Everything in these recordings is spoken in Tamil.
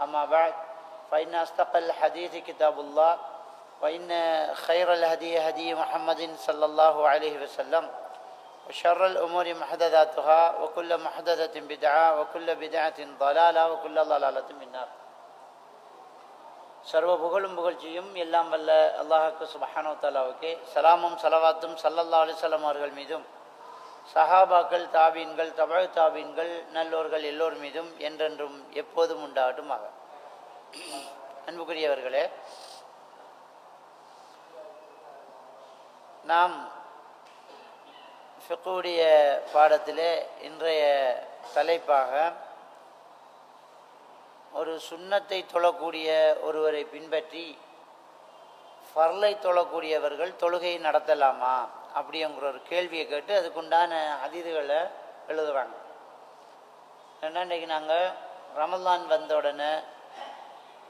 أما بعد فإن أصدق الحديث كتاب الله وإن خير الهدي هدي محمد صلى الله عليه وسلم وشر الأمور محدثاتها وكل محدثة بدعة وكل بدعة ضلالة وكل ضلالة من النار சர்வ புகழும் புகழ்ச்சியும் எல்லாம் வல்ல அல்லாஹுக்கு சுபஹானோ தாலாவுக்கே சலாமும் சலவாத்தும் சல்லல்லா அலிசல்லாம் அவர்கள் மீதும் சஹாபாக்கள் தாபீன்கள் தமிழ் தாபீன்கள் நல்லோர்கள் எல்லோர் மீதும் என்றென்றும் எப்போதும் உண்டாகட்டுமாக. அன்புக்குரியவர்களே நாம் ஃபிக்குடைய பாடத்திலே இன்றைய தலைப்பாக ஒரு சுண்ணத்தை தொழக்கூடிய ஒருவரை பின்பற்றி ஃபர்லை தொழக்கூடியவர்கள் தொழுகை நடத்தலாமா? அப்படிங்கிற ஒரு கேள்வியை கேட்டு அதுக்குண்டான அதிதிகளை எழுதுவாங்க. ஏன்னா இன்றைக்கி நாங்கள் ரமலான் வந்த உடனே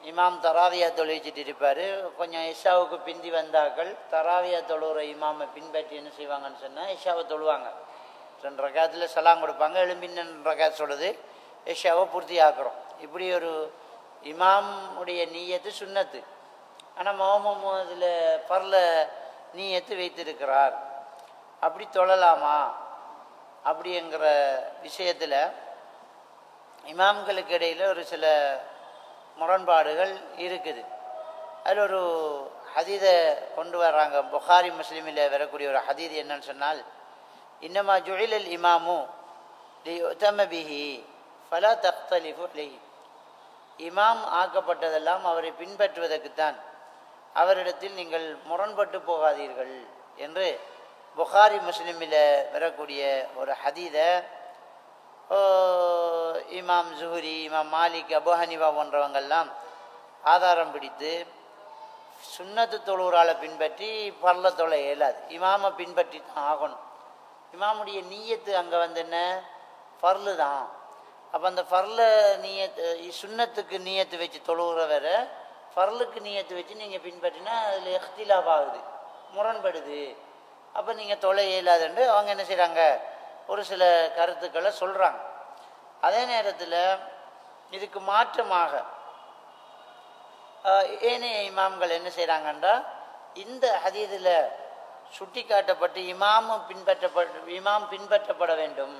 இமாம் தராவியா தொழிச்சிட்டு இருப்பார். கொஞ்சம் இஷாவுக்கு பிந்தி வந்தாக்கள் தராவியா தொழுகிற இமாமை பின்பற்றி என்ன செய்வாங்கன்னு சொன்னால் இஷாவை தொழுவாங்க. ரெண்டு ரகாத்தில் சலாம் கொடுப்பாங்க. எலும்பின்னு ரெண்டு ரகாத் சொல்லுது. இஷாவை பூர்த்தி ஆக்குறோம். இப்படி ஒரு இமாமுடைய நீயத்து சுண்ணத்து. ஆனால் மோமம் அதில் பரல நீயத்து வைத்திருக்கிறார். அப்படி தொழலாமா? அப்படிங்கிற விஷயத்தில் இமாம்களுக்கு இடையில் ஒரு சில முரண்பாடுகள் இருக்குது. அதில் ஒரு ஹதீதை கொண்டு வர்றாங்க. புகாரி முஸ்லீமில் வரக்கூடிய ஒரு ஹதீது என்னன்னு சொன்னால் இன்னமா ஜுழிலல் இமாமு தமபிஹி ஃபலா தக்தலிஃபு அலைஹி இமாம் ஆக்கப்பட்டதெல்லாம் அவரை பின்பற்றுவதற்குத்தான் அவரிடத்தில் நீங்கள் முரண்பட்டு போகாதீர்கள் என்று புகாரி முஸ்லீமில் வரக்கூடிய ஒரு ஹதீதை இமாம் ஜுஹுரி இமாம் மாலிக் அபு போன்றவங்கள்லாம் ஆதாரம் பிடித்து சுண்ணத்து தொழுவுறால் பின்பற்றி பரல தொலை இயலாது இமாமை பின்பற்றி தான் ஆகணும். இமாமுடைய நீயத்து அங்கே வந்து என்ன பர்லு தான். அப்போ அந்த ஃபர்ல நீயத்து சுண்ணத்துக்கு நீயத்து வச்சு தொழுகிற வர ஃபர்லுக்கு நீயத்து வச்சு நீங்கள் பின்பற்றினா அதில் எஃப்திலாப் ஆகுது முரண்படுது. அப்போ நீங்கள் தொலை இயலாதுன்னு அவங்க என்ன செய்கிறாங்க ஒரு சில கருத்துக்களை சொல்கிறாங்க அதே நேரத்தில் இதுக்கு மாற்றமாக ஏனைய இமாம்கள் என்ன செய்கிறாங்கன்றா இந்த ஹதீதில் சுட்டி காட்டப்பட்டு இமாமும் பின்பற்றப்பட இமாம் பின்பற்றப்பட வேண்டும்.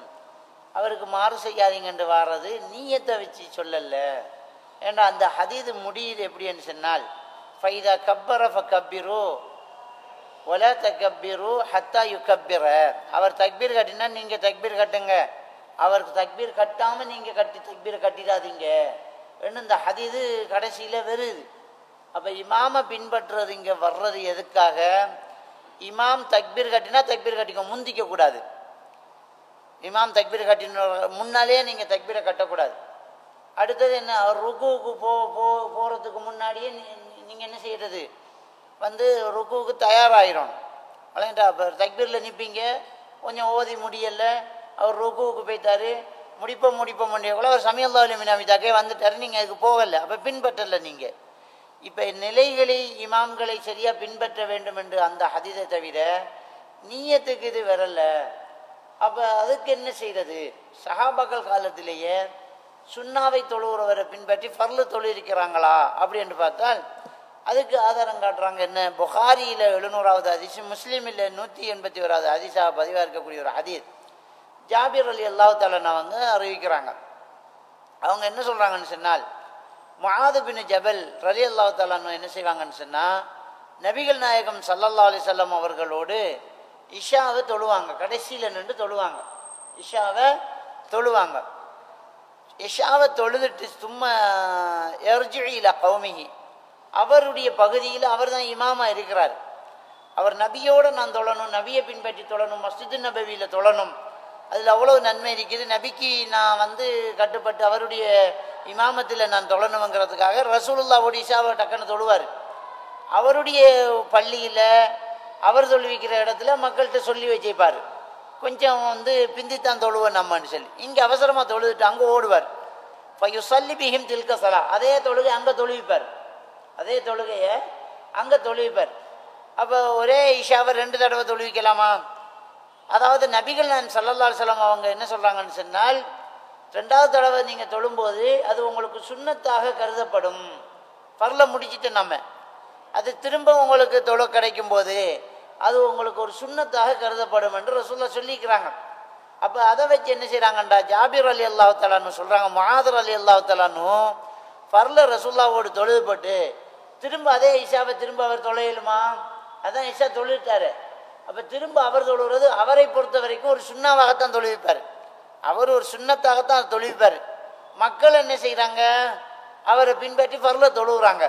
அவருக்கு மாறு செய்யாதீங்கன்று வாடுறது நீயத்தை வச்சு சொல்லல ஏன்னா அந்த ஹதீது முடியுது எப்படின்னு சொன்னால் ஃபைதா கப்பர ஃப கப்பிரு ஒல தக்கப்பிரு ஹத்தா யு கப்பிர அவர் தக்பீர் கட்டினா நீங்கள் தக்பீர் கட்டுங்க. அவருக்கு தக்பீர் கட்டாமல் நீங்கள் கட்டி தக்பீர் கட்டிடாதீங்க. என்று இந்த ஹதீது கடைசியில் வருது. அப்போ இமாமை பின்பற்றுறது இங்கே வர்றது எதுக்காக? இமாம் தக்பீர் கட்டினா தக்பீர் கட்டிக்க முந்திக்க கூடாது. இமாம் தக்பீர் கட்டின முன்னாலேயே நீங்கள் தக்பீரை கட்டக்கூடாது. அடுத்தது என்ன? ருகுவுக்கு போ போ போகிறதுக்கு முன்னாடியே நீங்கள் என்ன செய்கிறது வந்து ருக்குவுக்கு தயாராகிடும் வளைண்டா அப்போ தக்பீரில் நிற்பீங்க கொஞ்சம் ஓதி முடியலை. அவர் ருக்குவுக்கு போய்த்தார் முடிப்போம் முடிப்போம் முடியக்குள்ள அவர் சமயல்லா மினாமிதாக்கே வந்துட்டார். நீங்கள் அதுக்கு போகலை. அப்போ பின்பற்றலை நீங்கள் இப்போ நிலைகளை இமாம்களை சரியாக பின்பற்ற வேண்டும் என்று அந்த ஹதிதை தவிர நீயத்துக்கு இது வரலை. அப்போ அதுக்கு என்ன செய்கிறது சஹாபாக்கள் காலத்திலேயே சுண்ணாவை தொழுகிறவரை பின்பற்றி ஃபர்லு தொழிலிருக்கிறாங்களா அப்படி என்று பார்த்தால் அதுக்கு ஆதாரம் காட்டுறாங்க என்ன? புகாரியில் எழுநூறாவது அதிசயம் முஸ்லீமில் நூற்றி எண்பத்தி ஓராவது அதிசாக பதிவாக இருக்கக்கூடிய ஒரு ஹதீத் ஜாபீர் அலி அல்லாஹ் தாலன் அவங்க அறிவிக்கிறாங்க. அவங்க என்ன சொல்கிறாங்கன்னு சொன்னால் முஆது பின் ஜபல் ரலி அல்லாஹ் என்ன செய்வாங்கன்னு சொன்னால் நபிகள் நாயகம் சல்லல்லா அலிசல்லம் அவர்களோடு இஷாவை தொழுவாங்க. கடைசியில் நின்று தொழுவாங்க. இஷாவை தொழுவாங்க. இஷாவை தொழுதுட்டு சும்மா எர்ஜியில கௌமிகி அவருடைய பகுதியில் அவர் தான் இமாமா இருக்கிறார். அவர் நபியோடு நான் தொழணும் நபியை பின்பற்றி தொழணும் மஸ்ஜிது நபவியில் தொழணும். அதில் அவ்வளோ நன்மை இருக்குது. நபிக்கு நான் வந்து கட்டுப்பட்டு அவருடைய இமாமத்தில் நான் தொழணுங்கிறதுக்காக ரசூலுல்லாவோட இஷாவை டக்குன்னு தொழுவார். அவருடைய பள்ளியில் அவர் தொழுவிக்கிற இடத்துல மக்கள்கிட்ட சொல்லி வச்சுப்பார். கொஞ்சம் வந்து பிந்தித்தான் தொழுவோம் நம்மன்னு சொல்லி. இங்கே அவசரமாக தொழுதுட்டு அங்கே ஓடுவார். இப்போ யுசல்லி பிஹிம் தில்கசலா அதே தொழுகை அங்கே தொழுவிப்பார். அதே தொழுகையை அங்கே தொழுவிப்பார். அப்போ ஒரே இஷாவை ரெண்டு தடவை தொழுவிக்கலாமா? அதாவது நபிகள் நான் சல்லல்லால் செல்லம் அவங்க என்ன சொல்கிறாங்கன்னு சொன்னால் ரெண்டாவது தடவை நீங்கள் தொழும்போது அது உங்களுக்கு சுண்ணத்தாக கருதப்படும். பரல முடிச்சுட்டு நம்ம அது திரும்ப உங்களுக்கு தொழ கிடைக்கும் போது அது உங்களுக்கு ஒரு சுண்ணத்தாக கருதப்படும் என்று ரசூல்லா சொல்லிக்கிறாங்க. அப்போ அதை வச்சு என்ன செய்கிறாங்கண்டா ஜாபீர் அலி அல்லாஹலான்னு சொல்கிறாங்க மாதர் அலி அல்லாஹ் பரல ரசுல்லாவோடு தொழுதுபட்டு திரும்ப அதே இஷாவை திரும்ப அவர் தொலையலுமா? அதான் இஷா தொழுவிட்டாரு அப்போ திரும்ப அவர் தொழுகிறது அவரை பொறுத்த வரைக்கும் ஒரு சுண்ணாவாகத்தான் தொழுவிப்பார். அவர் ஒரு சுண்ணத்தாகத்தான் தொழுவிப்பார். மக்கள் என்ன செய்கிறாங்க அவரை பின்பற்றி பரல தொழுகிறாங்க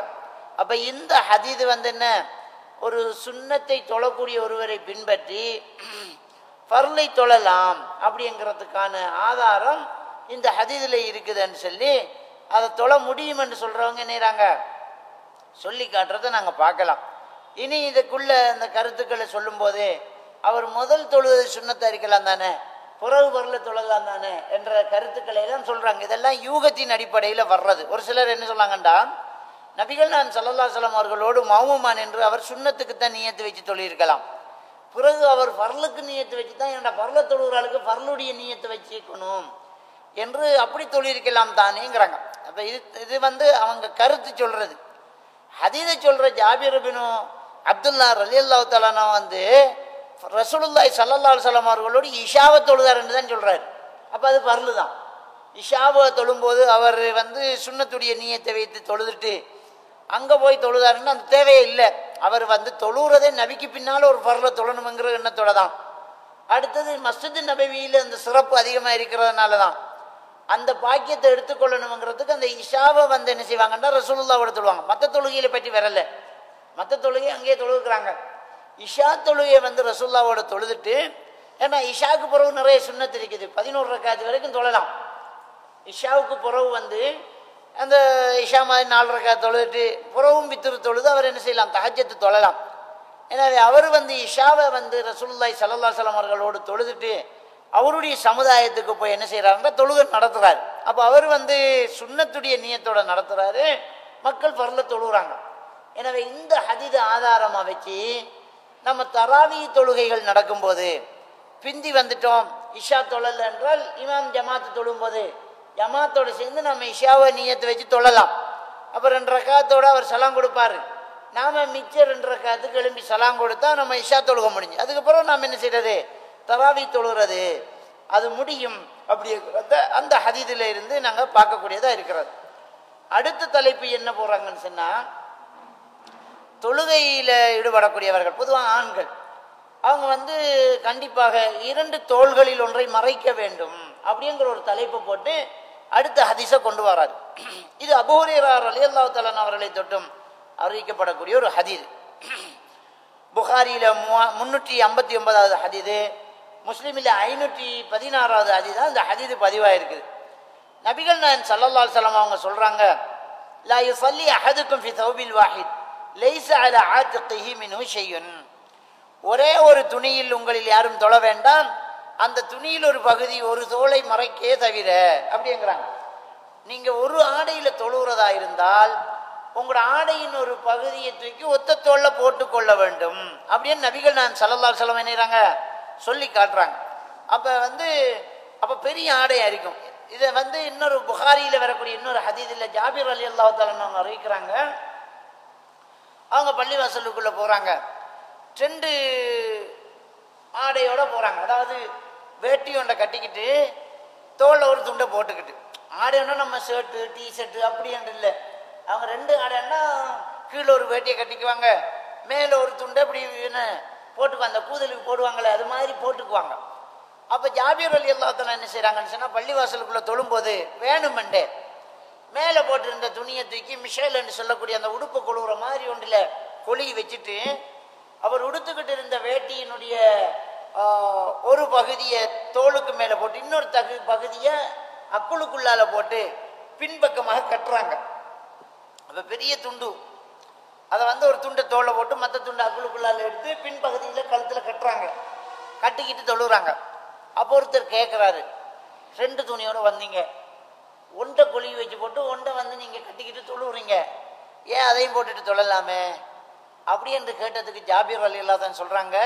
அப்போ இந்த ஹதீது வந்து என்ன? ஒரு சுண்ணத்தை தொழக்கூடிய ஒருவரை பின்பற்றி பர்லை தொழலாம் அப்படிங்கிறதுக்கான ஆதாரம் இந்த ஹதீதில் இருக்குதுன்னு சொல்லி அதை தொழ முடியும் என்று சொல்கிறவங்க என்னறாங்க சொல்லி காட்டுறதை நாங்கள் பார்க்கலாம். இனி இதுக்குள்ள அந்த கருத்துக்களை சொல்லும்போது அவர் முதல் தொழுவது சுண்ணத்தை அறிக்கலாம் தானே? புறவு பரல தொழலாம் தானே? என்ற கருத்துக்களை எல்லாம் சொல்கிறாங்க இதெல்லாம் யூகத்தின் அடிப்படையில் வர்றது. ஒரு சிலர் என்ன சொன்னாங்கண்டா? நபிகள் நான் சல்லல்லா சலம் அவர்களோடு மௌமமான் என்று அவர் சுண்ணத்துக்கு தான் நியத்து வச்சு சொல்லியிருக்கலாம் பிறகு அவர் பரலுக்கு நியத்து வச்சு தான் என்னோட பரல தொழுகிறாளுக்கு பரலுடைய நியத்தை வச்சுக்கணும் என்று அப்படி தொழிலிருக்கலாம் தானேங்கிறாங்க. அப்போ இது இது வந்து அவங்க கருத்து சொல்கிறது ஹதீதை சொல்கிற ஜாபிர் பினு அப்துல்லா ரலி அல்லாஹ் தலானா வந்து ரசூலுல்லாய் சல்லல்லா சலம் அவர்களோடு இஷாவை தொழுதாருன்னு தான் சொல்கிறாரு அப்போ அது பரலு தான். இஷாவை தொழும்போது அவர் வந்து சுண்ணத்துடைய நீயத்தை வைத்து தொழுதுட்டு அங்கே போய் தொழுதாருன்னு அந்த தேவையே இல்லை. அவர் வந்து தொழுகிறதே நபிக்கு பின்னால் ஒரு பரல தொழணுங்கிற எண்ணத்தோட தான். அடுத்தது மஸ்ஜித் நபவியில் அந்த சிறப்பு அதிகமாக இருக்கிறதுனால தான். அந்த பாக்கியத்தை எடுத்துக்கொள்ளணுங்கிறதுக்கு அந்த இஷாவை வந்து என்ன செய்வாங்கன்னா ரசூலுல்லா தொழுவாங்க. மற்ற தொழுகையில பற்றி வரல மற்ற தொழுகையை அங்கேயே தொழுகிறாங்க. இஷா தொழுகையை வந்து ரசூல்லாவோட தொழுதுட்டு ஏன்னா இஷாவுக்கு பிறகு நிறைய சுண்ணத்து இருக்குது. பதினோரு ரக்காத்து வரைக்கும் தொழலாம். இஷாவுக்கு பிறகு வந்து அந்த இஷா மாதிரி நாலு ரக்கா தொழுதுட்டு புறவும் பித்திரு தொழுது அவர் என்ன செய்யலாம்? தஹஜத்து தொழலாம். எனவே அவர் வந்து இஷாவை வந்து ரசூல்லாய் சல்லல்லா சலம் அவர்களோடு தொழுதுட்டு அவருடைய சமுதாயத்துக்கு போய் என்ன செய்கிறாருன்னா தொழுகை நடத்துகிறார் அப்போ அவர் வந்து சுண்ணத்துடைய நீயத்தோட நடத்துகிறாரு மக்கள் பரல தொழுகிறாங்க எனவே இந்த ஹதித ஆதாரமாக வச்சு நம்ம தராவி தொழுகைகள் நடக்கும்போது பிந்தி வந்துட்டோம். இஷா தொழல என்றால் இமாம் ஜமாத்து தொழும்போது ஜமாத்தோடு சேர்ந்து நம்ம இஷாவை நீயத்தை வச்சு தொழலாம். அப்போ ரெண்டு ரக்காத்தோட அவர் சலாம் கொடுப்பாரு. நாம மிச்சம் ரெண்டு ரக்காத்துக்கு எழும்பி சலாம் கொடுத்தா நம்ம இஷா தொழுக முடிஞ்சு. அதுக்கப்புறம் நாம் என்ன செய்யறது தராவி தொழுகிறது அது முடியும் அப்படிங்கிறத அந்த ஹதீதில் இருந்து நாங்கள் பார்க்கக்கூடியதாக இருக்கிறது. அடுத்த தலைப்பு என்ன போகிறாங்கன்னு சொன்னால் தொழுகையில் ஈடுபடக்கூடியவர்கள் பொதுவாக ஆண்கள் அவங்க வந்து கண்டிப்பாக இரண்டு தோள்களில் ஒன்றை மறைக்க வேண்டும் அப்படிங்கிற ஒரு தலைப்பு போட்டு அடுத்த ஹதீஸை கொண்டு வராது. இது அபூரியரார் அலி அல்லா தலன் அவர்களை தொட்டும் அறிவிக்கப்படக்கூடிய ஒரு ஹதீது புகாரியில் மூவா முன்னூற்றி ஐம்பத்தி ஒன்பதாவது ஹதீது முஸ்லீமில் ஐநூற்றி பதினாறாவது அதி தான் இந்த ஹதீது பதிவாயிருக்குது. நபிகள் நான் சல்லல்லா சலம் அவங்க சொல்கிறாங்க லா யுசல்லி அஹதுக்கும் ஃபி தௌபில் வாஹித் லைஸ அல ஆத்திகிஹி மின்ஹு ஹுஷையுன் ஒரே ஒரு துணியில் உங்களில் யாரும் தொழ வேண்டாம் அந்த துணியில் ஒரு பகுதி ஒரு தோலை மறைக்கே தவிர அப்படிங்கிறாங்க நீங்கள் ஒரு ஆடையில் தொழுகிறதா இருந்தால் உங்களோட ஆடையின் ஒரு பகுதியை தூக்கி ஒத்த தோல்ல போட்டுக்கொள்ள வேண்டும். அப்படின்னு நபிகள் நான் சல்லல்லா செலவு என்னறாங்க சொல்லி காட்டுறாங்க. அப்போ வந்து அப்போ பெரிய ஆடையாக இருக்கும் இதை வந்து இன்னொரு புகாரியில் வரக்கூடிய இன்னொரு ஹதீதில் ஜாபீர் அலி அல்லாத்தாலன்னு அவங்க அறிவிக்கிறாங்க. அவங்க பள்ளிவாசலுக்குள்ளே போகிறாங்க ட்ரெண்டு ஆடையோட போகிறாங்க அதாவது வேட்டி ஒன்றை கட்டிக்கிட்டு தோளில் ஒரு துண்டை போட்டுக்கிட்டு. ஆடைன்னா நம்ம ஷர்ட்டு டிஷர்ட்டு அப்படின்ட்டு இல்லை. அவங்க ரெண்டு ஆடைன்னா கீழே ஒரு வேட்டியை கட்டிக்குவாங்க. மேலே ஒரு துண்டை இப்படி என்ன போட்டுக்குவாங்க அந்த கூதலுக்கு போடுவாங்களே அது மாதிரி போட்டுக்குவாங்க. அப்போ ஜாபியர் அலி அல்லாத்தலாம் என்ன செய்கிறாங்கன்னு சொன்னால் பள்ளிவாசலுக்குள்ளே தொழும்போது வேணுமெண்டே மேலே போட்டிருந்த துணியை தூக்கி மிஷேல் சொல்லக்கூடிய அந்த உடுப்பு கொழுவுற மாதிரி ஒன்றில் கொளி வச்சுட்டு அவர் உடுத்துக்கிட்டு இருந்த வேட்டியினுடைய ஒரு பகுதியை தோலுக்கு மேலே போட்டு இன்னொரு தகு பகுதியை அக்குளுக்குள்ளால போட்டு பின்பக்கமாக கட்டுறாங்க. அப்போ பெரிய துண்டு. அதை வந்து ஒரு துண்டை தோலை போட்டு மற்ற துண்டை அக்குளுக்குள்ளால எடுத்து பின்பகுதியில் கழுத்தில் கட்டுறாங்க. கட்டிக்கிட்டு தொழுகிறாங்க அப்போ ஒருத்தர் கேட்குறாரு ரெண்டு துணியோடு வந்தீங்க. ஒன்றை கொழுவி வச்சு போட்டு ஒன்றை வந்து நீங்கள் கட்டிக்கிட்டு தொழுவுறீங்க ஏன் அதையும் போட்டுட்டு தொழலாமே? அப்படி என்று கேட்டதுக்கு ஜாபீர் வலி தான் சொல்கிறாங்க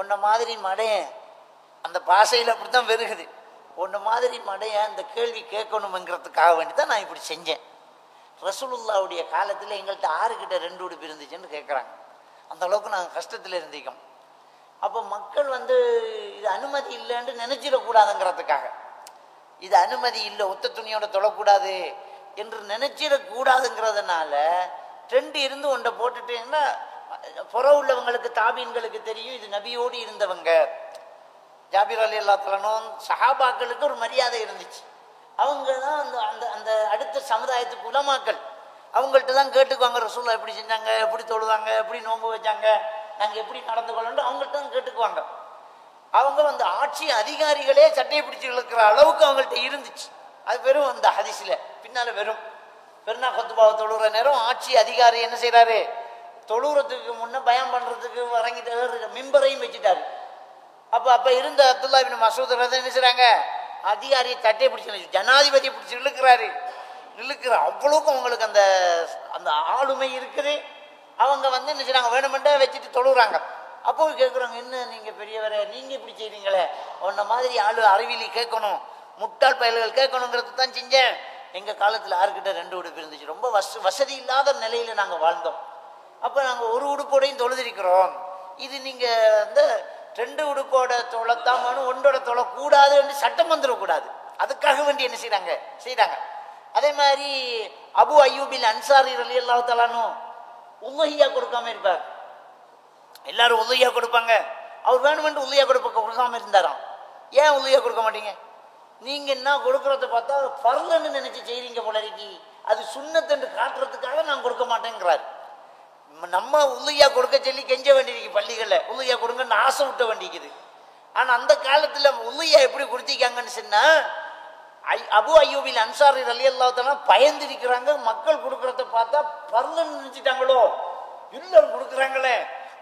உன்ன மாதிரி மடையன் அந்த பாஷையில் அப்படி தான் வெறுகுது உன்ன மாதிரி மடையன் அந்த கேள்வி கேட்கணுங்கிறதுக்காக வேண்டி தான் நான் இப்படி செஞ்சேன். ரசூலுல்லாவுடைய காலத்தில் எங்கள்கிட்ட ஆறுகிட்ட ரெண்டு உடுப்பு இருந்துச்சுன்னு கேட்குறாங்க அந்த அளவுக்கு நாங்கள் கஷ்டத்தில் இருந்திக்கோம் அப்போ மக்கள் வந்து இது அனுமதி இல்லைன்னு நினைச்சிடக்கூடாதுங்கிறதுக்காக. இது அனுமதி இல்லை ஒத்த துணியோட தொழக்கூடாது என்று நினைச்சிடக்கூடாதுங்கிறதுனால ரெண்டு இருந்து ஒன்றை போட்டுட்டீங்கன்னா புற உள்ளவங்களுக்கு தாபீன்களுக்கு தெரியும் இது நபியோடு இருந்தவங்க. ஜாபிர் அலி அல்லாத்தலனும் சஹாபாக்களுக்கு ஒரு மரியாதை இருந்துச்சு. அவங்க தான் அந்த அந்த அந்த அடுத்த சமுதாயத்துக்கு உலமாக்கள். அவங்கள்ட்ட தான் கேட்டுக்குவாங்க ரசூல்லா எப்படி செஞ்சாங்க எப்படி தொழுதாங்க எப்படி நோன்பு வச்சாங்க நாங்கள் எப்படி நடந்து கொள்ளணும் அவங்கள்ட்ட தான் கேட்டுக்குவாங்க. அவங்க வந்து ஆட்சி அதிகாரிகளே சட்டையை பிடிச்சி இழுக்கிற அளவுக்கு அவங்கள்ட்ட இருந்துச்சு. அது வெறும் அந்த ஹதிஸில். பின்னால் வெறும். பெருநா கொத்துபாவை தொழுகிற நேரம் ஆட்சி அதிகாரி என்ன செய்கிறாரு தொழுகிறதுக்கு முன்னே பயம் பண்ணுறதுக்கு இறங்கிட்டு மிம்பரையும் வச்சுட்டாரு. அப்போ அப்போ இருந்த அப்துல்லா பின் மசூத் என்ன செய்கிறாங்க அதிகாரியை தட்டை பிடிச்சு ஜனாதிபதியை பிடிச்சி இழுக்கிறாரு. இழுக்கிற அவ்வளோக்கும் அவங்களுக்கு அந்த அந்த ஆளுமை இருக்குது. அவங்க வந்து என்ன செய்றாங்க வேணுமெண்டே வச்சுட்டு தொழுகிறாங்க அப்போ கேட்குறாங்க என்ன நீங்கள் பெரியவரை நீங்கள் இப்படி செய்றீங்களே? உன்ன மாதிரி ஆளு அறிவியலி கேட்கணும். முட்டாள் பயல்கள் கேட்கணுங்கிறது தான் செஞ்சேன். எங்கள் காலத்தில் யாருக்கிட்ட ரெண்டு உடுப்பு இருந்துச்சு? ரொம்ப வச வசதி இல்லாத நிலையில் நாங்கள் வாழ்ந்தோம். அப்போ நாங்கள் ஒரு உடுப்போடையும் தொழுதிருக்கிறோம். இது நீங்கள் வந்து ரெண்டு உடுக்கோட தொலைத்தான் வேணும் ஒன்றோட தொழக்கூடாதுன்னு சட்டம் வந்துடக்கூடாது. அதுக்காக வேண்டி என்ன செய்கிறாங்க செய்கிறாங்க அதே மாதிரி அபு அய்யூபில் அன்சாரி அலி அல்லாஹ் தலானும் உல்லஹியா கொடுக்காம இருப்பார். எல்லாரும் உதவியா கொடுப்பாங்க. அவர் வேணுமென்று உதவியா கொடுப்ப கொடுக்காம இருந்தாராம். ஏன் உதவியா கொடுக்க மாட்டீங்க? நீங்க என்ன கொடுக்கறத பார்த்தா பரலன்னு நினைச்சு செய்றீங்க போலருக்கு அது சுண்ணத்தன்று காட்டுறதுக்காக நான் கொடுக்க மாட்டேங்கிறாரு. நம்ம உதவியா கொடுக்க சொல்லி கெஞ்ச வேண்டியிருக்கு பள்ளிகளில். உதவியா கொடுங்கன்னு ஆசை விட்ட வேண்டிக்குது ஆனால் அந்த காலத்தில் உதவியா எப்படி கொடுத்திருக்காங்கன்னு சொன்னால் ஐ அபு அய்யூபில் அன்சாரி அலி அல்லாத்தெல்லாம் பயந்துருக்கிறாங்க. மக்கள் கொடுக்குறத பார்த்தா பரலன்னு நினைச்சிட்டாங்களோ? இல்லை கொடுக்குறாங்களே.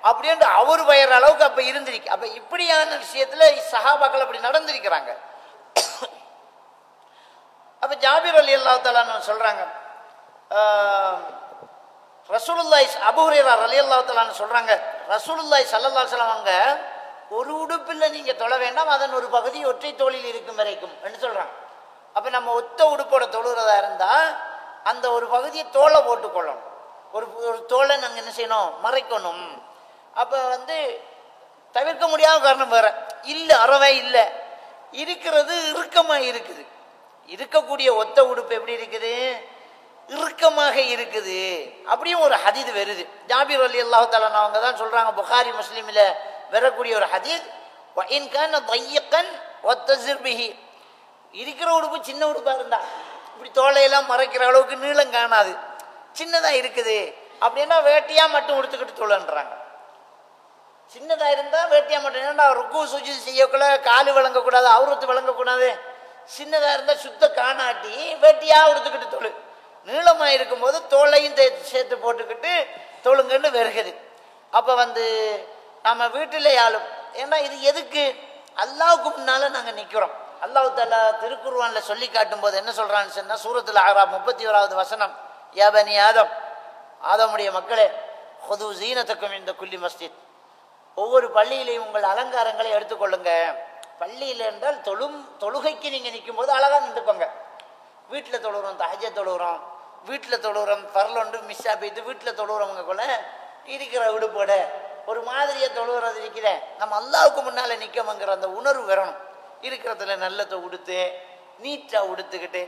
அப்படின்ட்டு அவர் பயிற அளவுக்கு அப்போ இருந்திருக்கு. அப்போ இப்படியான விஷயத்தில் சஹாபாக்கள் அப்படி நடந்திருக்கிறாங்க. அப்போ ஜாபிர் அலி அல்லாத்தாலான்னு சொல்கிறாங்க ரசூலுல்லாய் அபுஹுரேரா அலி அல்லாத்தலான்னு சொல்கிறாங்க ரசூலுல்லாய் சல்லல்லா சலம் அவங்க ஒரு உடுப்பில் நீங்கள் தொழ வேண்டாம் அதன் ஒரு பகுதி ஒற்றை தோளில் இருக்கும் வரைக்கும் என்று சொல்கிறாங்க அப்போ நம்ம ஒத்த உடுப்போட தொழுகிறதா இருந்தால் அந்த ஒரு பகுதியை தோலை போட்டுக்கொள்ளணும். ஒரு ஒரு தோலை நாங்கள் என்ன செய்யணும்? மறைக்கணும். அப்போ வந்து தவிர்க்க முடியாத காரணம் வேற. இல்லை அறவே இல்லை. இருக்கிறது இறுக்கமாக இருக்குது. இருக்கக்கூடிய ஒத்த உடுப்பு எப்படி இருக்குது? இறுக்கமாக இருக்குது. அப்படியும் ஒரு ஹதீது வருது. ஜாபீர் அலி அல்லாஹு தாலா அவங்க தான் சொல்கிறாங்க புகாரி முஸ்லீமில் வரக்கூடிய ஒரு ஹதீத் இன்கான தையக்கன் ஒத்த சிர்பிஹி இருக்கிற உடுப்பு சின்ன உடுப்பாக இருந்தா இப்படி தோலையெல்லாம் மறைக்கிற அளவுக்கு நீளம் காணாது. சின்னதாக இருக்குது. அப்படின்னா வேட்டியாக மட்டும் உடுத்துக்கிட்டு தொழுன்றாங்க சின்னதாக இருந்தால் வேட்டியாக மட்டும் ஏன்னா ருக்கு சுஜி செய்யக்குள்ள காலு வழங்கக்கூடாது அவுரத்து வழங்கக்கூடாது. சின்னதாக இருந்தால் சுத்த காணாட்டி வேட்டியாக உடுத்துக்கிட்டு தொழு நீளமாக இருக்கும்போது தோலையும் தே- சேர்த்து போட்டுக்கிட்டு தொழுங்கன்னு வருகிறது அப்போ வந்து நம்ம வீட்டிலே ஆளும். ஏன்னா இது எதுக்கு? அல்லாவுக்கு முன்னால் நாங்கள் நிற்கிறோம் அல்லாஹ் தாலா திருக்குருவானில் சொல்லி காட்டும் போது என்ன சொல்கிறான்னு சொன்னால் சூரத்தில் ஆறா முப்பத்தி ஓராவது வசனம் யாபனி ஆதம். ஆதமுடைய மக்களே ஹொது ஜீனத்துக்கும் இந்த குல்லி மஸ்ஜித். ஒவ்வொரு பள்ளியிலையும் உங்கள் அலங்காரங்களை எடுத்துக்கொள்ளுங்க பள்ளியில் என்றால் தொழும் தொழுகைக்கு நீங்கள் நிற்கும்போது அழகாக நின்றுக்கோங்க. வீட்டில் தொழுகிறோம் தஹஜ தொழுகிறோம் வீட்டில் தொழுகிறோம் பரலொண்டு மிஸ்ஸாக போயிட்டு வீட்டில் தொழுகிறவங்க கூட இருக்கிற விடுபோட ஒரு மாதிரியை தொழுகிறது இருக்கிறேன் நம்ம அல்லாவுக்கு முன்னால் நிற்கமங்கிற அந்த உணர்வு வரணும். இருக்கிறதுல நல்லத்தை உடுத்து நீட்டாக உடுத்துக்கிட்டு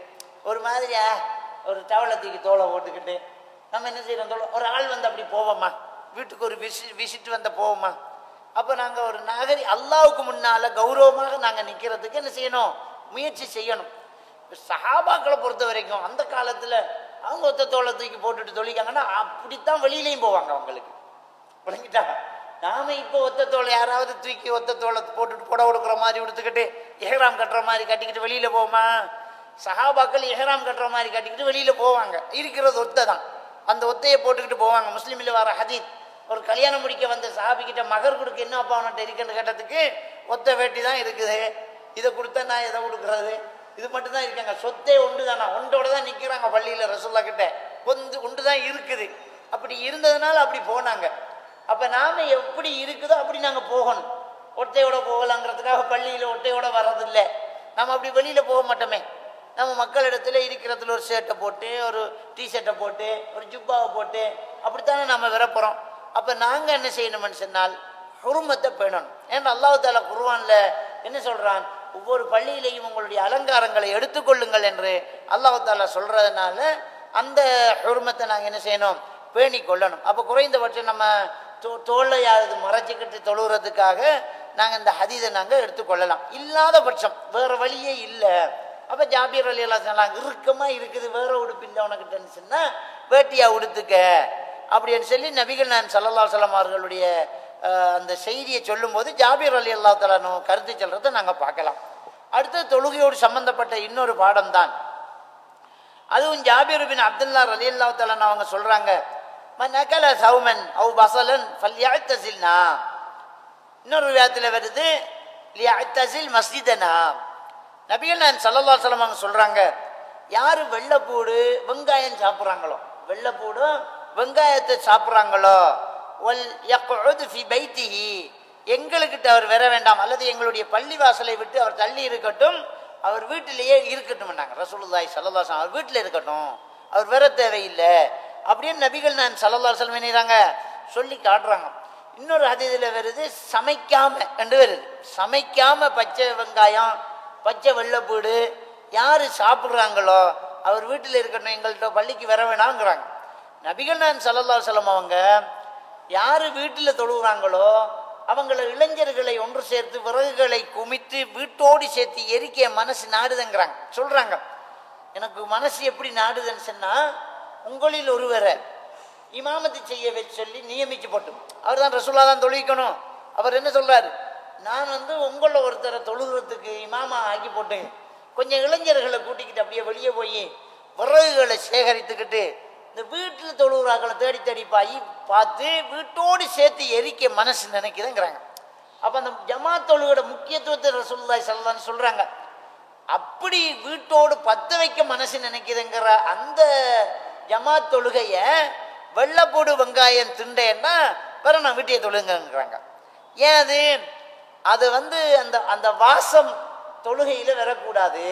ஒரு மாதிரியா ஒரு டவலை தோலை போட்டுக்கிட்டு நம்ம என்ன செய்யறோம் தோலை ஒரு ஆள் வந்து அப்படி போவோமா? வீட்டுக்கு ஒரு விசி விசிட் வந்த போவோமா? அப்போ நாங்கள் ஒரு நகரி அல்லாவுக்கு முன்னால் கௌரவமாக நாங்கள் நிற்கிறதுக்கு என்ன செய்யணும்? முயற்சி செய்யணும். சஹாபாக்களை பொறுத்த வரைக்கும் அந்த காலத்தில் அவங்க ஒத்த தோலை தூக்கி போட்டுட்டு தொழிக்காங்கன்னா அப்படித்தான் வெளியிலையும் போவாங்க அவங்களுக்கு. விளங்கிட்டா நாம இப்போ ஒத்த தோலை யாராவது தூக்கி ஒத்த தோலை போட்டுட்டு புடவை கொடுக்குற மாதிரி உடுத்துக்கிட்டு எஹராம் கட்டுற மாதிரி கட்டிக்கிட்டு வெளியில போவோமா? சஹாபாக்கள் எஹராம் கட்டுற மாதிரி கட்டிக்கிட்டு வெளியில போவாங்க. இருக்கிறது ஒத்தை தான் அந்த ஒத்தையை போட்டுக்கிட்டு போவாங்க. முஸ்லீமில் வர ஹதீத் ஒரு கல்யாணம் முடிக்க வந்த சஹாபி கிட்ட மகர் கொடுக்க என்ன அப்பா அவன்கிட்ட இருக்குன்னு கேட்டதுக்கு ஒத்த வேட்டி தான் இருக்குது. இதை கொடுத்தா நான் எதை கொடுக்குறது இது மட்டும் தான் இருக்காங்க. சொத்தே ஒன்று தானா ஒன்றோட தான் நிற்கிறாங்க பள்ளியில் ரசோல்லா கிட்ட. கொஞ்சம் ஒன்று தான் இருக்குது. அப்படி இருந்ததுனால அப்படி போனாங்க. அப்போ நாம் எப்படி இருக்குதோ அப்படி நாங்கள் போகணும். ஒட்டையோட போகலாங்கிறதுக்காக பள்ளியில் ஒட்டையோட வர்றதில்லை. நம்ம அப்படி வெளியில் போக மாட்டோமே. நம்ம மக்களிடத்துல இருக்கிறதுல ஒரு ஷர்ட்டை போட்டு ஒரு டிஷர்ட்டை போட்டு ஒரு ஜுப்பாவை போட்டு அப்படித்தானே நம்ம விரப்புறோம். அப்போ நாங்கள் என்ன செய்யணும்னு சொன்னால் ஹுருமத்தை பேணணும். ஏன்னா அல்லாஹ் தாலா குர்ஆன்ல என்ன சொல்கிறான் ஒவ்வொரு பள்ளியிலையும் உங்களுடைய அலங்காரங்களை எடுத்துக்கொள்ளுங்கள் என்று அல்லாஹால சொல்கிறதுனால சொல்றதுனால அந்த உரிமத்தை நாங்கள் என்ன செய்யணும்? பேணி கொள்ளணும். அப்போ குறைந்தபட்சம் நம்ம தோ தோல்லையாவது மறைச்சிக்கிட்டு தொழுகிறதுக்காக நாங்கள் இந்த ஹதீதை நாங்கள் எடுத்துக்கொள்ளலாம் இல்லாத பட்சம் வேற வழியே இல்லை. அப்போ ஜாபியர் அலி அல்லா சொன்னாங்க இறுக்கமாக இருக்குது வேற உடுப்பு இல்லை உனக்கிட்டன்னு சொன்னால் வேட்டியாக உடுத்துக்க. அப்படின்னு சொல்லி நபிகள் நான் சல்லல்லா சலம் அவர்களுடைய அந்த செய்தியை சொல்லும்போது ஜாபீர் அலி அல்லா தலானு கருத்து சொல்கிறத நாங்கள் பார்க்கலாம். அடுத்து தொழுகையோடு சம்பந்தப்பட்ட இன்னொரு பாடம் தான். அதுவும் ஜாபீர் பின் அப்துல்லா அலி அல்லா தலான் அவங்க சொல்றாங்க நகல சௌமன் அவு பசலன் ஃபல்யாத்தசில்னா இன்னொரு விதத்தில் வருது லியாத்தசில் மஸ்ஜிதனா? நபிகள் நான் சல்லல்லா சலம் அவங்க சொல்றாங்க யார் வெள்ளைப்பூடு வெங்காயம் சாப்பிட்றாங்களோ? வெள்ளைப்பூடும் வெங்காயத்தை சாப்பிட்றாங்களோ? ஒல் யக்உது ஃபி பைத்திஹி. எங்களுக்கிட்ட அவர் வர வேண்டாம். அல்லது எங்களுடைய பள்ளி வாசலை விட்டு அவர் தள்ளி இருக்கட்டும். அவர் வீட்டிலேயே இருக்கட்டும் ரசூலுல்லாஹி ஸல்லல்லாஹு அவர் வீட்டில் இருக்கட்டும். அவர் வர தேவையில்லை. அப்படின்னு நபிகள் நான் சல்லல்லா செல்வம் நினைறாங்க சொல்லி காட்டுறாங்க. இன்னொரு அதிதில் வருது சமைக்காம என்று வருது. சமைக்காம பச்சை வெங்காயம் பச்சை வெள்ளைப்பூடு யார் சாப்பிட்றாங்களோ அவர் வீட்டில் இருக்கட்டும் எங்கள்கிட்ட பள்ளிக்கு வர வேணாங்கிறாங்க. நபிகள் நான் சல்லல்லா செல்லம் அவங்க யார் வீட்டில் தொழுகிறாங்களோ அவங்கள இளைஞர்களை ஒன்று சேர்த்து விறகுகளை குமித்து வீட்டோடு சேர்த்து எரிக்க மனசு நாடுதுங்கிறாங்க. சொல்கிறாங்க எனக்கு மனசு எப்படி நாடுதுன்னு சொன்னால் உங்களில் ஒருவரை இமாமத்து செய்ய சொல்லி நியமிக்கப்பட்டும் அவர் தான் ரசூலா தான் தொழுவிக்கணும். அவர் என்ன சொல்றாரு? நான் வந்து உங்களை ஒருத்தரை தொழுகிறதுக்கு இமாமா ஆக்கி போட்டேன். கொஞ்சம் இளைஞர்களை கூட்டிக்கிட்டு அப்படியே வெளியே போய் விறகுகளை சேகரித்துக்கிட்டு இந்த வீட்டில் தொழுகிறாக்களை தேடி தேடி பாய் பார்த்து வீட்டோடு சேர்த்து எரிக்க மனசு நினைக்கிறேங்கிறாங்க. அப்போ அந்த ஜமாத் தொழுகோட முக்கியத்துவத்தை ரசூலுல்லாஹி ஸல்லல்லாஹு சொல்கிறாங்க அப்படி வீட்டோடு பத்த வைக்க மனசு நினைக்குதுங்கிற அந்த ஜமாத் தொழுகைய வெள்ளைப்பூடு வெங்காயம் திண்டேன்னா வேற நான் வீட்டையை தொழுங்கிறாங்க ஏன் அது? அது வந்து அந்த அந்த வாசம் தொழுகையில் வரக்கூடாது.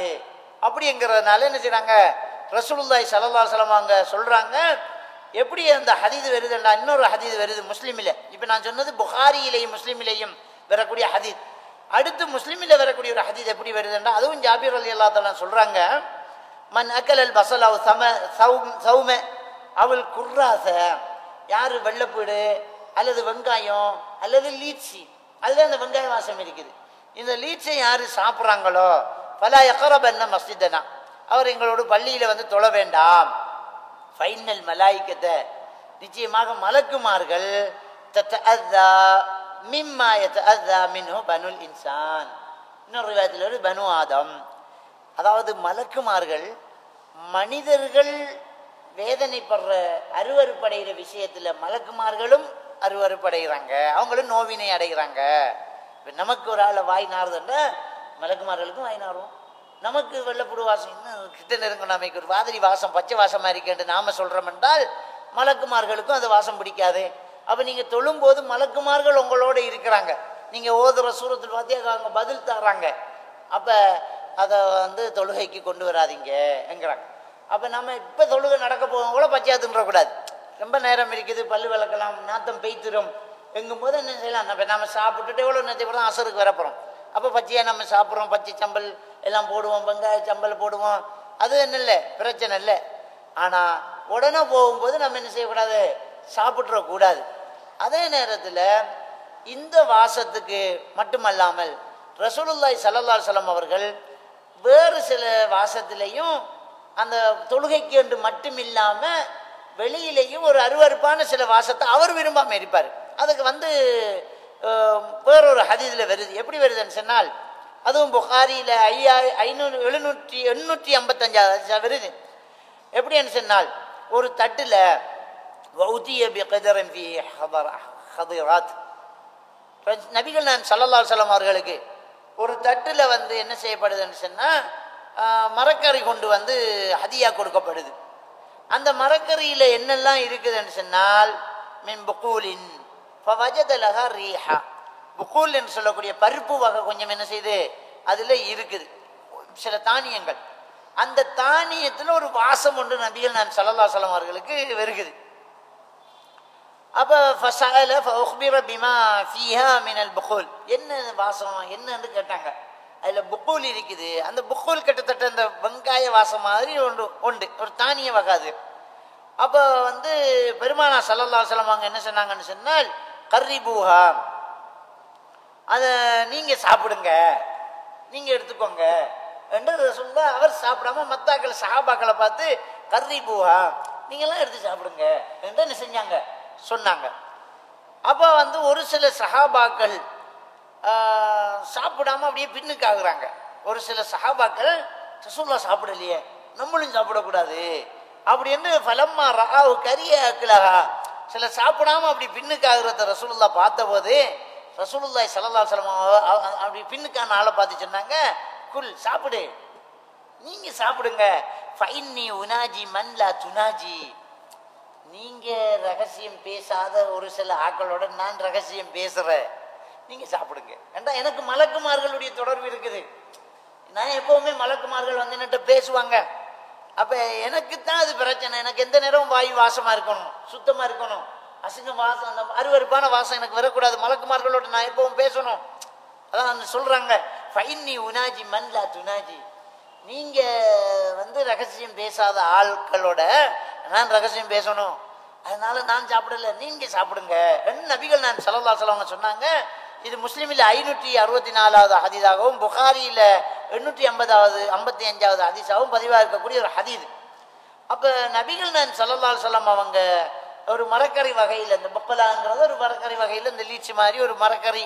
அப்படிங்கிறதுனால என்ன செய்கிறாங்க ரசூலுல்லாய் ஸல்லல்லாஹு அலைஹி சொல்கிறாங்க எப்படி அந்த ஹதீது வருதுன்னா இன்னொரு ஹதீது வருது முஸ்லீமில். இப்போ நான் சொன்னது புகாரியிலையும் முஸ்லீமிலையும் வரக்கூடிய ஹதீத் அடுத்து முஸ்லீமில் வரக்கூடிய ஒரு ஹதீத் எப்படி வருதுண்டா அதுவும் ஜாபீர் அலி அல்லா தலா சொல்கிறாங்க மன் அக்கலல் பசல் அவ் சம சௌம் சௌம அவள் குர்ராச யார் வெள்ளைப்பூடு அல்லது வெங்காயம் அல்லது லீச்சி. அதில் அந்த வெங்காய வாசம் இருக்குது. இந்த லீச்சை யார் சாப்பிட்றாங்களோ பல எக்கரபன்ன மஸ்ஜிதனா. அவர் எங்களோட பள்ளியில் வந்து தொழ வேண்டாம். ஃபைனல் மலாய்க்கத்தை நிச்சயமாக மலக்குமார்கள் தத்த தத்தஅத்தா மிம்மா யத்தஅத்தா மின்ஹோ பனுல் இன்சான். இன்னொரு விதத்தில் ஒரு பனு ஆதம். அதாவது மலக்குமார்கள் மனிதர்கள் வேதனைப்படுற அருவறுப்படைகிற விஷயத்தில் மலக்குமார்களும் அருவறுப்படைகிறாங்க அவங்களும் நோவினை அடைகிறாங்க. இப்போ நமக்கு ஒரு ஆளை வாய் நாறுதுன்னா மலக்குமார்களுக்கும் வாய் நாறும் நமக்கு வெள்ளப்புடு வாசம் இன்னும் கிட்ட நெருங்கும் அமைக்கு ஒரு வாதிரி வாசம் பச்சை வாசமாக இருக்கேன்ட்டு நாம சொல்கிறோம் என்றால் மலக்குமார்களுக்கும் அது வாசம் பிடிக்காது. அப்போ நீங்கள் தொழும்போது மலக்குமார்கள் உங்களோட இருக்கிறாங்க. நீங்கள் ஓதுற சூரத்தில் பார்த்தியா அவங்க பதில் தர்றாங்க அப்போ அதை வந்து தொழுகைக்கு கொண்டு வராதீங்க என்கிறாங்க. அப்போ நம்ம இப்போ தொழுகை நடக்க போகும் கூட பச்சையாக தின்றக்கூடாது. ரொம்ப நேரம் இருக்குது பல்லு விளக்கலாம் நாத்தம் பெய்த்திரும். எங்கும்போது என்ன செய்யலாம்? நம்ம நம்ம சாப்பிட்டுட்டு எவ்வளோ நேரத்தை கூட அசருக்கு வரப்போகிறோம் அப்போ பச்சையாக நம்ம சாப்பிட்றோம் பச்சை சம்பல் எல்லாம் போடுவோம் வெங்காய சம்பல் போடுவோம். அது என்ன இல்லை பிரச்சனை இல்லை. ஆனால் உடனே போகும்போது நம்ம என்ன செய்யக்கூடாது? சாப்பிட்றக்கூடாது அதே நேரத்தில் இந்த வாசத்துக்கு மட்டுமல்லாமல் ரசூலுல்லாய் சல்லல்லாஹு சலம் அவர்கள் வேறு சில வாசத்திலையும் அந்த தொழுகைக்கு என்று மட்டும் இல்லாமல் வெளியிலேயும் ஒரு அருவருப்பான சில வாசத்தை அவர் விரும்பாமல் இருப்பார். அதுக்கு வந்து வேறொரு ஹதீதில் வருது. எப்படி வருதுன்னு சொன்னால் அதுவும் புகாரியில் ஐயா ஐநூறு எழுநூற்றி எண்ணூற்றி ஐம்பத்தஞ்சாவது வருது. எப்படின்னு சொன்னால் ஒரு தட்டில் வௌதிய பிகதரம் ஃபி ஹதிராத். நபிகள் நான் சல்லல்லா சலம் அவர்களுக்கு ஒரு தட்டில் வந்து என்ன செய்யப்படுதுன்னு சொன்னால் மரக்கறி கொண்டு வந்து ஹதியாக கொடுக்கப்படுது. அந்த மரக்கறியில் என்னெல்லாம் இருக்குதுன்னு சொன்னால் மின் புக்கூலின் ரீஹா. புக்கூல் என்று சொல்லக்கூடிய பருப்பு வகை கொஞ்சம் என்ன செய்யுது அதில் இருக்குது. சில தானியங்கள். அந்த தானியத்தில் ஒரு வாசம் ஒன்று நபிகள் நான் சல்லல்லா சலம் அவர்களுக்கு வருகுது அப்போ மினல் என்ன வாசம்? என்னன்னு கேட்டாங்க. அதில் புக்கூல் இருக்குது. அந்த புக்கூல் கிட்டத்தட்ட அந்த வெங்காய வாசம் மாதிரி ஒன்று உண்டு. ஒரு தானிய வகாது அப்போ வந்து பெருமானா சல்லல்லா சலம் அவங்க என்ன சொன்னாங்கன்னு சொன்னால் கர்ரி பூஹா அதை நீங்கள் சாப்பிடுங்க. நீங்கள் எடுத்துக்கோங்க. என்று சொல்ல அவர் சாப்பிடாம மத்தாக்கள் சஹாபாக்களை பார்த்து கர்ரி பூவா? நீங்களாம் எடுத்து சாப்பிடுங்க. என்று என்ன செஞ்சாங்க? சொன்னாங்க. அப்போ வந்து ஒரு சில சஹாபாக்கள் சாப்பிடாம அப்படியே பின்னுக்கு ஆகுறாங்க ஒரு சில சஹாபாக்கள் ரசூல்லா சாப்பிடலையே நம்மளும் சாப்பிடக்கூடாது. அப்படின்னு ஃபலம்மா ராவு கரிய அக்கிலகா சில சாப்பிடாம அப்படி பின்னுக்கு ஆகுறத ரசூலுல்லா பார்த்தபோது ரசூலுல்லாய் சல்லா சலம் அப்படி பின்னுக்கான ஆளை பார்த்து சொன்னாங்க குல் சாப்பிடு. நீங்க சாப்பிடுங்க. ஃபைன்னி உனாஜி மன்லா துனாஜி. நீங்க ரகசியம் பேசாத ஒரு சில ஆக்களோட நான் ரகசியம் பேசுறேன். நீங்க சாப்பிடுங்க. ஏண்டா எனக்கு மலக்குமார்களுடைய தொடர்பு இருக்குது. நான் எப்பவுமே மலக்குமார்கள் வந்து என்கிட்ட பேசுவாங்க. அப்ப எனக்கு தான் அது பிரச்சனை. எனக்கு எந்த நேரமும் வாயு வாசமா இருக்கணும் சுத்தமா இருக்கணும். அசிங்க வாசம் அந்த அருவருப்பான வாசம் எனக்கு வரக்கூடாது. மலக்குமார்களோட நான் எப்பவும் பேசணும். அதான் அந்த சொல்றாங்க ஃபைன்னி உனாஜி மன்லா துனாஜி. நீங்க வந்து ரகசியம் பேசாத ஆட்களோட நான் ரகசியம் பேசணும். அதனால நான் சாப்பிடல நீங்க சாப்பிடுங்க. நபிகள் நான் சல்லல்லா சொல்லுவாங்க சொன்னாங்க இது முஸ்லீமில் ஐநூற்றி அறுபத்தி நாலாவது ஹதீதாகவும் புகாரியில் எண்ணூற்றி ஐம்பதாவது ஐம்பத்தி அஞ்சாவது ஹதீஸாகவும் பதிவாக இருக்கக்கூடிய ஒரு ஹதீது அப்போ நபிகள் நான் சல்லல்லா சொல்லம் அவங்க ஒரு மரக்கறி வகையில் இந்த பப்பலாங்கிறது ஒரு மரக்கறி வகையில் இந்த லீச்சி மாதிரி ஒரு மரக்கறி.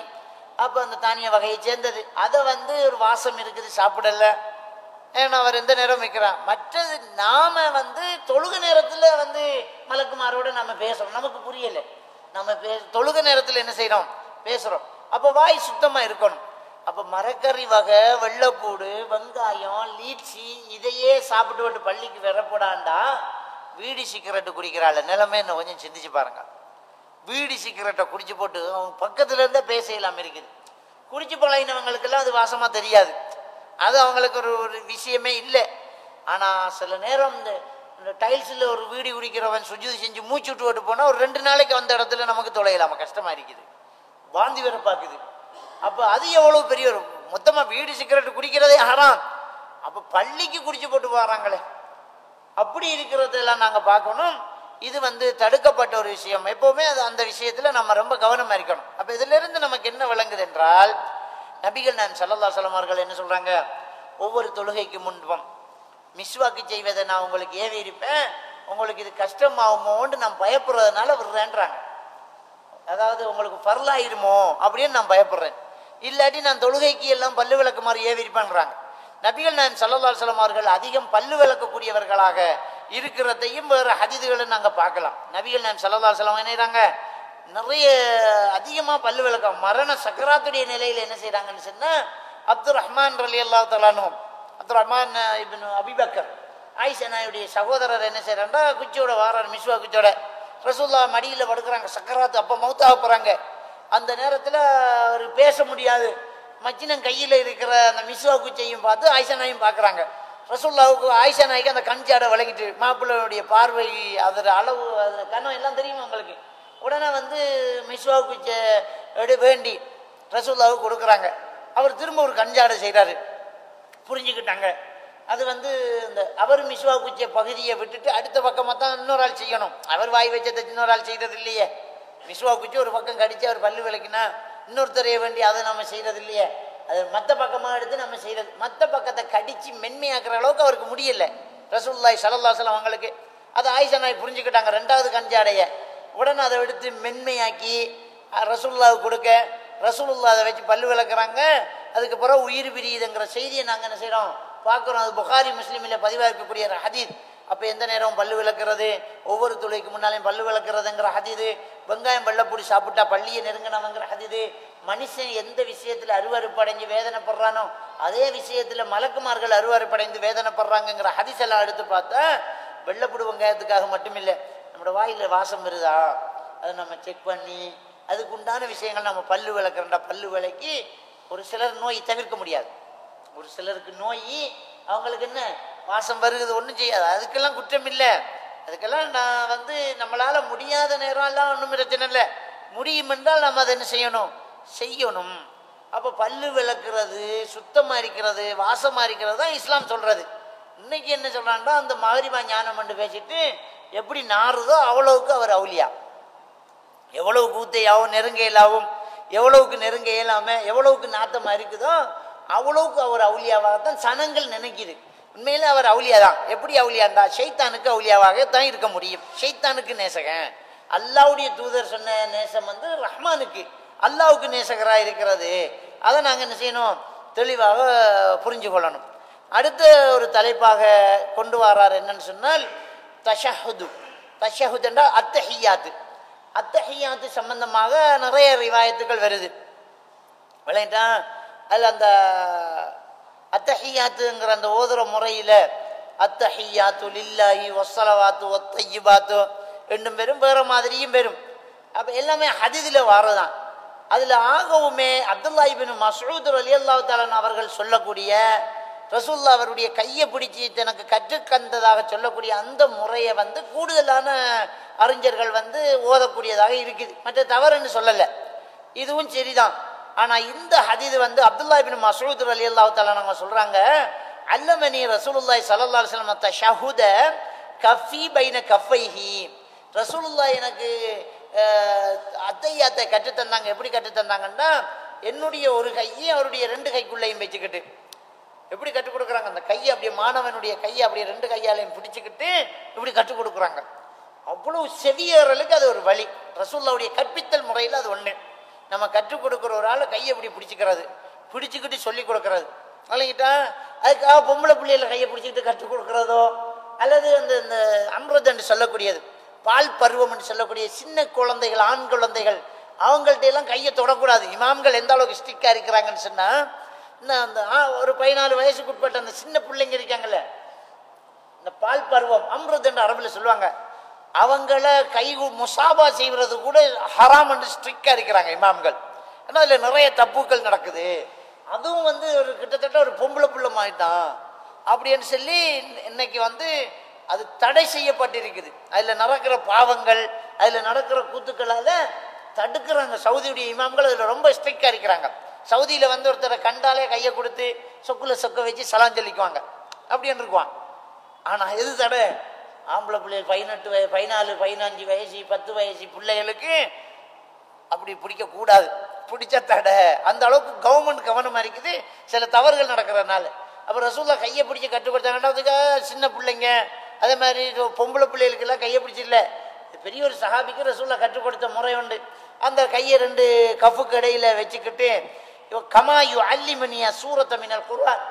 அப்போ அந்த தானிய வகையை சேர்ந்தது. அதை வந்து ஒரு வாசம் இருக்குது சாப்பிடல. ஏன்னா அவர் எந்த நேரம் வைக்கிறான் மற்றது நாம வந்து தொழுக நேரத்தில் வந்து மலக்குமாரோட நம்ம பேசுறோம். நமக்கு புரியல. நம்ம பே தொழுக நேரத்தில் என்ன செய்கிறோம் பேசுறோம். அப்போ வாய் சுத்தமாக இருக்கணும். அப்போ மரக்கறி வகை வெள்ளைப்பூடு வெங்காயம் லீச்சி இதையே சாப்பிட்டு வந்து பள்ளிக்கு வரப்படாண்டா வீடி சிகரெட்டு குடிக்கிறாள். நிலைமை இன்னும் கொஞ்சம் சிந்திச்சு பாருங்க. வீடி சிகரெட்டை குடிச்சு போட்டு அவங்க பக்கத்துல இருந்தே பேச இல்லாமல் இருக்குது. குடிச்சு பழகினவங்களுக்கெல்லாம் அது வாசமா தெரியாது. அது அவங்களுக்கு ஒரு ஒரு விஷயமே இல்லை. ஆனா சில நேரம் இந்த இந்த டைல்ஸில் ஒரு வீடி குடிக்கிறவன் சுஜிதி செஞ்சு மூச்சு விட்டு விட்டு போனால் ஒரு ரெண்டு நாளைக்கு அந்த இடத்துல நமக்கு தொலையலாம. கஷ்டமா இருக்குது. வாந்தி வர பார்க்குது அப்போ அது எவ்வளோ பெரிய ஒரு மொத்தமாக வீடு சிகரெட் குடிக்கிறதே ஹராம். அப்போ பள்ளிக்கு குடிச்சு போட்டு போகிறாங்களே அப்படி இருக்கிறதெல்லாம் நாங்கள் பார்க்கணும். இது வந்து தடுக்கப்பட்ட ஒரு விஷயம். எப்போவுமே அது அந்த விஷயத்தில் நம்ம ரொம்ப கவனமாக இருக்கணும். அப்போ இதிலிருந்து நமக்கு என்ன விளங்குது என்றால் நபிகள் நான் சல்லல்லா சலமார்கள் என்ன சொல்கிறாங்க ஒவ்வொரு தொழுகைக்கு முன்பும் மிஸ்வாக்கு செய்வதை நான் உங்களுக்கு ஏவி இருப்பேன். உங்களுக்கு இது கஷ்டமாகுமோன்னு நான் பயப்படுறதுனால விடுறேன்றாங்க. அதாவது உங்களுக்கு பரலாயிருமோ அப்படின்னு நான் பயப்படுறேன். இல்லாட்டி நான் தொழுகைக்கு எல்லாம் பல்லு விளக்கு மாதிரி ஏவிருப்பேன்றாங்க நபிகள் நான் சல்லல்லாஹு அலைஹி அவர்கள் அதிகம் பல்லு விளக்கக்கூடியவர்களாக இருக்கிறதையும் வேறு ஹதீதுகளை நாங்கள் பார்க்கலாம். நபிகள் நான் சல்லல்லாஹு சொல்லம் வஸல்லம் நிறைய அதிகமாக பல்லு விளக்கம். மரண சக்கராத்துடைய நிலையில் என்ன செய்கிறாங்கன்னு சொன்னால் அப்துல் ரஹ்மான் ரலி அல்லா தலானும் Abdul Rahman ibn Abi Bakr Aisha சகோதரர் என்ன செய்கிறாண்டா குச்சியோட வாரார் மிஸ்வா குச்சியோட. ரசூல்லா மடியில் படுக்கிறாங்க சக்கராத்து அப்போ மௌத்தாக போகிறாங்க அந்த நேரத்தில் அவர் பேச முடியாது. மஜ்னன் கையில் இருக்கிற அந்த மிஸ்வா குச்சையும் பார்த்து ஆயிஷனாயும் பார்க்குறாங்க. ரசூல்லாவுக்கு ஆயிஷா நாய்க்கு அந்த கண் ஜாடை விளங்கிட்டு மாப்பிள்ளையுடைய பார்வை அதோட அளவு அதோட கணம் எல்லாம் தெரியுமா உங்களுக்கு? உடனே வந்து மிஸ்வா குச்சை எடு வேண்டி ரசூல்லாவுக்கு கொடுக்குறாங்க. அவர் திரும்ப ஒரு கஞ்சாடை செய்கிறாரு புரிஞ்சுக்கிட்டாங்க. அது வந்து இந்த அவர் மிஸ்வா குச்ச பகுதியை விட்டுட்டு அடுத்த பக்கமாக தான் இன்னொரு ஆள் செய்யணும். அவர் வாய் வச்சதை இன்னொரு ஆள் செய்தது இல்லையே. மிஸ்வா குச்சி ஒரு பக்கம் கடிச்சு அவர் பல்லு விளக்கினா இன்னொருத்தரைய வேண்டி அதை நம்ம செய்கிறது இல்லையே அது மற்ற பக்கமாக எடுத்து நம்ம செய்கிறது மற்ற பக்கத்தை கடித்து மென்மையாக்குற அளவுக்கு அவருக்கு முடியல. ரசூல்லாய் சலல்லாசலம் அவங்களுக்கு. அதை ஆயிஷா நாய் புரிஞ்சுக்கிட்டாங்க. ரெண்டாவது கஞ்சாடைய. உடனே அதை எடுத்து மென்மையாக்கி ரசூல்லாவுக்கு கொடுக்க. ரசூலுல்லா அதை வச்சு பல்லு விளக்குறாங்க. அதுக்கு பிறகு உயிர் பிரியுதுங்கிற செய்தியை நாங்கள் என்ன செய்கிறோம் பார்க்குறோம். அது புகாரி முஸ்லீமில் பதிவாக இருக்கக்கூடிய ஹதீத் அப்போ எந்த நேரம் பல்லு விளக்குறது ஒவ்வொரு துளைக்கு முன்னாலையும் பல்லு விளக்குறதுங்கிற ஹதிது வெங்காயம் வெள்ளப்பூடி சாப்பிட்டா பள்ளியை நெருங்கினவங்கிற ஹதிது மனுஷன் எந்த விஷயத்தில் அருவறுப்படைஞ்சு வேதனைப்படுறானோ அதே விஷயத்தில் மலக்குமார்கள் அருவறுப்படைந்து வேதனைப்படுறாங்கங்கிற ஹதிசெல்லாம் எடுத்து பார்த்தா வெள்ளப்புடு வெங்காயத்துக்காக மட்டுமில்லை நம்மளோட வாயில் வாசம் வருதா? அதை நம்ம செக் பண்ணி அதுக்கு உண்டான விஷயங்கள் நம்ம பல்லு விளக்குறோம்டா பல்லு விளக்கி ஒரு சிலர் நோய் தவிர்க்க முடியாது. ஒரு சிலருக்கு நோய் அவங்களுக்கு என்ன? வாசம் வருகிறது ஒன்றும் செய்யாது. அதுக்கெல்லாம் குற்றம் இல்லை அதுக்கெல்லாம் நான் வந்து நம்மளால் முடியாத நேரம் எல்லாம் ஒன்றும் பிரச்சனை இல்லை. முடியும் என்றால் நம்ம அதை என்ன செய்யணும்? செய்யணும். அப்போ பல்லு விளக்குறது சுத்தமாக இருக்கிறது வாசமாக இருக்கிறது தான் இஸ்லாம் சொல்கிறது இன்னைக்கு என்ன சொல்கிறான்டா அந்த மகரிபா ஞானம் என்று பேசிட்டு எப்படி நாறுதோ அவ்வளவுக்கு அவர் அவுலியா எவ்வளவு கூத்தையாவும் நெருங்க இயலாவும் எவ்வளவுக்கு நெருங்க இயலாமல் எவ்வளவுக்கு நாத்தமாக இருக்குதோ அவ்வளவுக்கு அவர் அவுலியாவாகத்தான் சனங்கள் நினைக்குது. உண்மையில அவர் அவுலியா தான் எப்படி அவுலியாண்டா ஷைத்தானுக்கு அவுலியாவாக தான் இருக்க முடியும். ஷைத்தானுக்கு நேசகன். அல்லாவுடைய தூதர் சொன்ன நேசம் வந்து ரஹ்மானுக்கு. அல்லாவுக்கு நேசகராக இருக்கிறது. அதை நாங்கள் என்ன செய்யணும்? தெளிவாக புரிஞ்சு கொள்ளணும். அடுத்த ஒரு தலைப்பாக கொண்டு வரார் என்னன்னு சொன்னால் தஷஹுது. தஷஹுத் என்றால் அத்தஹியாத்து. அத்தஹியாத்து சம்பந்தமாக நிறைய ரிவாயத்துகள் வருது. விளையாட்டா அதில் அந்த அத்தஹியாத்துங்கிற அந்த ஓதுற முறையில் அத்தஹியாத்து லில்லாஹி ஒசலவாத்து ஒத்தையிபாத்து ரெண்டும் பேரும் வேற மாதிரியும் பெறும் அப்போ எல்லாமே ஹதீதில் வரதான். அதில் ஆகவுமே அப்துல்லா இபின் மசூத் அலி அல்லாஹ் அவர்கள் சொல்லக்கூடிய ரசூல்லா அவருடைய கையை பிடிச்சி தனக்கு கற்றுக்கந்ததாக சொல்லக்கூடிய அந்த முறையை வந்து கூடுதலான அறிஞர்கள் வந்து ஓதக்கூடியதாக இருக்குது. மற்ற தவறுன்னு சொல்லலை. இதுவும் சரிதான். ஆனால் இந்த ஹதீது வந்து அப்துல்லா பின் மசூத் அலி அல்லா தாலா சொல்கிறாங்க அல்லமணி ரசூலுல்லாய் சல்லா அலுவலம் தஷஹுத கஃபி பைன கஃபைஹி. ரசூலுல்லா எனக்கு அத்தையாத்தை கற்றுத்தந்தாங்க எப்படி கற்றுத்தந்தாங்கன்னா என்னுடைய ஒரு கையை அவருடைய ரெண்டு கைக்குள்ளேயும் வச்சுக்கிட்டு எப்படி கற்றுக் கொடுக்குறாங்க? அந்த கையை அப்படியே மாணவனுடைய கையை அப்படியே ரெண்டு கையாலையும் பிடிச்சிக்கிட்டு இப்படி கற்றுக் கொடுக்குறாங்க. அவ்வளவு செவியேறலுக்கு அது ஒரு வழி. ரசூல்லாவுடைய கற்பித்தல் முறையில் அது ஒன்று நம்ம கற்றுக் கொடுக்குற ஒரு ஆள் கையை இப்படி பிடிச்சிக்கிறது. பிடிச்சிக்கிட்டு சொல்லி கொடுக்கறது. இல்லைங்கிட்டா அதுக்காக பொம்பளை பிள்ளைகளை கையை பிடிச்சிக்கிட்டு கற்றுக் கொடுக்குறதோ அல்லது அந்த இந்த அம்ருத் என்று சொல்லக்கூடியது பால் பருவம் என்று சொல்லக்கூடிய சின்ன குழந்தைகள் ஆண் குழந்தைகள் அவங்கள்ட்ட எல்லாம் கையை தொடக்கூடாது. இமாம்கள் எந்த அளவுக்கு ஸ்டிக்காக இருக்கிறாங்கன்னு சொன்னால் இந்த அந்த ஒரு பதினாலு வயசுக்கு உட்பட்ட அந்த சின்ன பிள்ளைங்க இருக்காங்கல்ல இந்த பால் பருவம் அம்ருத் என்று அரபில் சொல்லுவாங்க. அவங்கள கை முசாபா செய்வது கூட ஹராம் என்று ஸ்ட்ரிக்டாக இருக்கிறாங்க இமாம்கள். ஏன்னா அதில் நிறைய தப்புக்கள் நடக்குது. அதுவும் வந்து ஒரு கிட்டத்தட்ட ஒரு பொம்பளை புள்ள மாயிட்டான் அப்படின்னு சொல்லி இன்னைக்கு வந்து அது தடை செய்யப்பட்டிருக்குது. அதில் நடக்கிற பாவங்கள் அதில் நடக்கிற கூத்துக்களால் தடுக்கிறாங்க. சவுதியுடைய இமாம்கள் அதில் ரொம்ப ஸ்ட்ரிக்டாக இருக்கிறாங்க. சவுதியில் வந்து ஒருத்தரை கண்டாலே கையை கொடுத்து சொக்குல சொக்க வச்சு சலாம் சொல்லிக்குவாங்க. அப்படின்னு இருக்குவாங்க ஆனால் எது தடை? ஆம்பளை பிள்ளை பதினெட்டு வய பதினாலு பதினஞ்சு வயசு பத்து வயசு பிள்ளைகளுக்கு அப்படி பிடிக்கக்கூடாது பிடிச்ச தடை. அந்த அளவுக்கு கவர்மெண்ட் கவனமாக இருக்குது. சில தவறுகள் நடக்கிறதுனால. அப்போ ரசூல்லா கையை பிடிச்சி கட்டுப்படுத்தாங்கன்னா அதுக்காக சின்ன பிள்ளைங்க. அதே மாதிரி பொம்பளை பிள்ளைகளுக்கெல்லாம் கையை பிடிச்சிடல. பெரிய ஒரு சஹாபிக்கு ரசூல்லா கற்றுக் கொடுத்த முறை உண்டு. அந்த கையை ரெண்டு கஃபுக்கு இடையில வச்சுக்கிட்டு இவ கமாயு அல்லிமனியா சூரத்தை மினல் குர்ஆன்.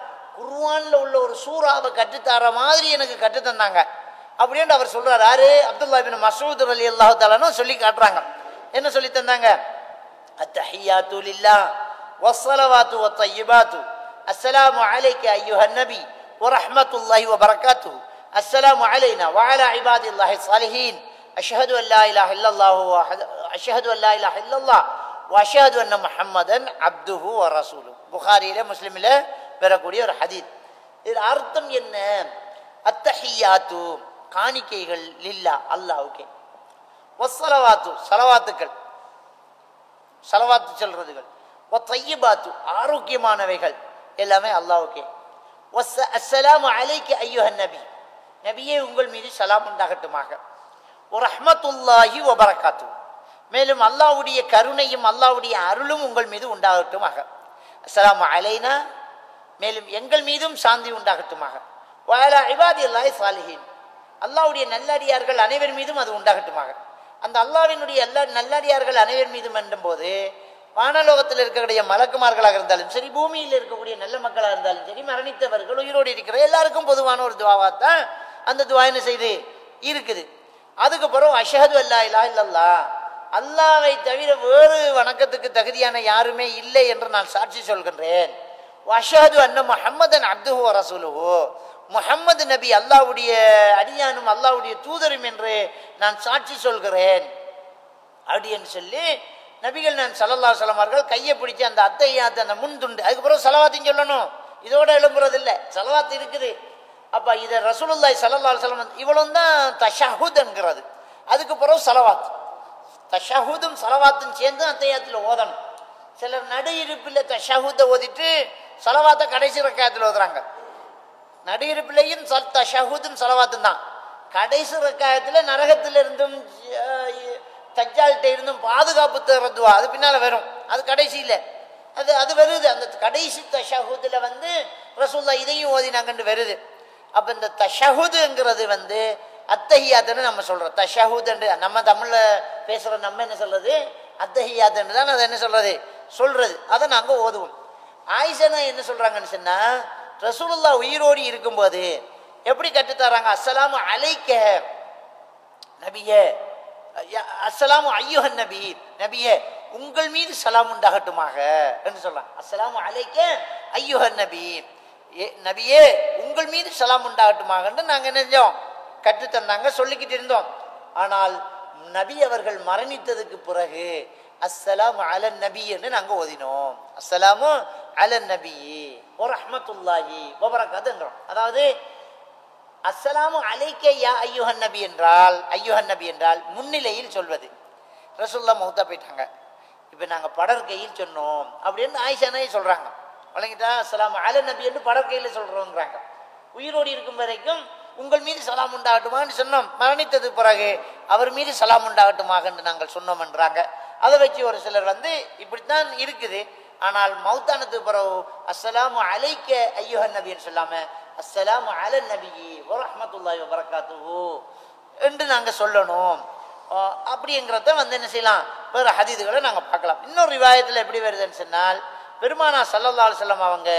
உள்ள ஒரு சூறாவை கற்றுத்தர மாதிரி எனக்கு கற்றுத்தந்தாங்க அப்படின்னு அவர் சொல்றாரு யாரு அப்துல்லா பின் மசூத் அலி அல்லாஹு தாலானும் சொல்லி காட்டுறாங்க என்ன சொல்லி தந்தாங்க அத்தஹியாத்து லில்லா வஸ்ஸலவாத்து வத்தய்யிபாத்து அஸ்ஸலாமு அலைக்க அய்யுஹ நபி ورحمة الله وبركاته السلام علينا وعلى عباد الله الصالحين أشهد أن لا إله إلا الله وحد- أشهد أن لا إله إلا الله وأشهد أن محمدا عبده ورسوله புகாரியில முஸ்லிமில் பெறக்கூடிய ஒரு ஹதீத் இது அர்த்தம் என்ன அத்தஹியாத்து காணிக்கைகள் லில்லா அல்லாவுக்கே. ஒசலவாத்து சலவாத்துக்கள். சலவாத்து சொல்றதுகள். தையபாத்து ஆரோக்கியமானவைகள். எல்லாமே அல்லாவுக்கே. ஒஸ் அஸ்ஸலாமு அலைக்கு ஐயுஹன் நபி. நபியே உங்கள் மீது சலாம் உண்டாகட்டுமாக. ஒரு ரஹ்மத்துல்லாஹி ஒபரக்காத்து மேலும் அல்லாஹ்வுடைய கருணையும் அல்லாஹ்வுடைய அருளும் உங்கள் மீது உண்டாகட்டுமாக. அஸ்லாம் அலைனா மேலும் எங்கள் மீதும் சாந்தி உண்டாகட்டுமாக. வாயலா இவாதி அல்லாஹ் சாலிஹின். அல்லாவுடைய நல்லடியார்கள் அனைவர் மீதும் அது உண்டாகட்டுமாக. அந்த அல்லாவினுடைய எல்லா நல்லடியார்கள் அனைவர் மீதும் என்றும் போது வானலோகத்தில் இருக்கக்கூடிய மலக்குமார்களாக இருந்தாலும் சரி பூமியில் இருக்கக்கூடிய நல்ல மக்களாக இருந்தாலும் சரி மரணித்தவர்கள் உயிரோடு இருக்கிற எல்லாருக்கும் பொதுவான ஒரு துவாவா தான் அந்த துவா என்ன செய்து? இருக்குது. அதுக்கப்புறம் அஷஹது அல்லா இல்லா இல்லல்லா அல்லாவை தவிர வேறு வணக்கத்துக்கு தகுதியான யாருமே இல்லை என்று நான் சாட்சி சொல்கின்றேன். அஷஹது அன்ன முஹம்மதன் அப்துஹோ ரசூலுவோ முஹம்மது நபி அல்லாவுடைய அடியானும் அல்லாஹ்வுடைய தூதரும் என்று நான் சாட்சி சொல்கிறேன். அப்படின்னு சொல்லி நபிகள் நான் சல்லல்லா அவர்கள் கையை பிடிச்சி அந்த அத்தையாத்து அந்த முன் துண்டு அதுக்கப்புறம் செலவாத்தையும் சொல்லணும். இதோட எழும்புறது இல்லை செலவாத்து இருக்குது. அப்போ இதை ரசூலுல்லாய் சல்லல்லா சலம் இவ்வளவு தான் தஷஹுத் என்கிறது. அதுக்கு பிறகு செலவாத் தஷஹூதும் செலவாத்தும் சேர்ந்து அத்தையாத்தில் ஓதணும். சிலர் நடு இருப்பில் தஷஹூத்தை ஓதிட்டு செலவாத்தை கடைசி ரக்காயத்தில் ஓதுறாங்க. நடு இருப்பிலையும் சல் செலவாத்தும் தான் கடைசி ரக்காயத்தில் நரகத்திலிருந்தும் இருந்தும் தஜ்ஜால்கிட்ட இருந்தும் பாதுகாப்பு தரதுவா அது பின்னால் வரும். அது கடைசியில். அது அது வருது. அந்த கடைசி தஷஹூதில் வந்து ரசூல்லா இதையும் ஓதினாங்கன்னு வருது. அப்போ இந்த தஷஹுதுங்கிறது வந்து அத்தஹியாத்துன்னு நம்ம சொல்கிறோம் தஷஹுதுன்னு நம்ம தமிழில் பேசுகிற நம்ம என்ன சொல்கிறது அத்தஹியாத்துன்னு தான் அதை என்ன சொல்கிறது சொல்கிறது அதை நாங்கள் ஓதுவோம். ஆயிஷனா என்ன சொல்கிறாங்கன்னு சொன்னால் ரசூலுல்லா உயிரோடி இருக்கும்போது எப்படி கற்றுத்தராங்க? அஸ்ஸலாமு அலைக்க நபியே ய- அஸ்ஸலாமு ஐயுஹன் நபி நபியே உங்கள் மீது சலாம் உண்டாகட்டுமாக என்று சொல்லலாம் அஸ்ஸலாமு அலைக்க ஐயுஹன் நபி ஏ நபியே உங்கள் மீது சலாம் உண்டாகட்டுமாகன்னு நாங்கள் என்ன செஞ்சோம்? கற்றுத்தந்தாங்க சொல்லிக்கிட்டு இருந்தோம். ஆனால் நபி அவர்கள் மரணித்ததுக்கு பிறகு அஸ்ஸலாம் அலன் நபி என்று நாங்கள் ஓதினோம். அஸ்ஸலாமு அலன் நபி ஒரு ரஹ்மத்துல்லாஹி ஒபரகாதுங்கிறோம் அதாவது அஸ்ஸலாமு அலைக்க யா ஐயுஹன் நபி என்றால் ஐயுஹன் நபி என்றால் முன்னிலையில் சொல்வது. ரசுல்லா மௌத்தா போயிட்டாங்க. இப்போ நாங்கள் படற்கையில் சொன்னோம் அப்படின்னு ஆயிஷானே சொல்கிறாங்க வழங்கிட்டா அஸ்லாம் அல நபி என்று படற்கையில் சொல்கிறோங்கிறாங்க உயிரோடு இருக்கும் வரைக்கும் உங்கள் மீது சலாம் உண்டாகட்டுமான்னு சொன்னோம். மரணித்தது பிறகு அவர் மீது சலாம் உண்டாகட்டுமாக என்று நாங்கள் சொன்னோம் என்றாங்க. அதை வச்சு ஒரு சிலர் வந்து இப்படித்தான் இருக்குது. ஆனால் மௌத்தானது பிறகு அஸ்லாம் அலைக்க ஐயுஹன் நபின்னு சொல்லாம அஸ்லாம் அல நபி வரமத்துல்லாய் வரகாத்து என்று நாங்கள் சொல்லணும். அப்படிங்கிறத வந்து என்ன செய்யலாம்? வேறு ஹதீதுகளை நாங்கள் பார்க்கலாம். இன்னொரு விவாயத்தில் எப்படி வருதுன்னு சொன்னால் பெருமானா சல்லல்லா செல்லம் அவங்க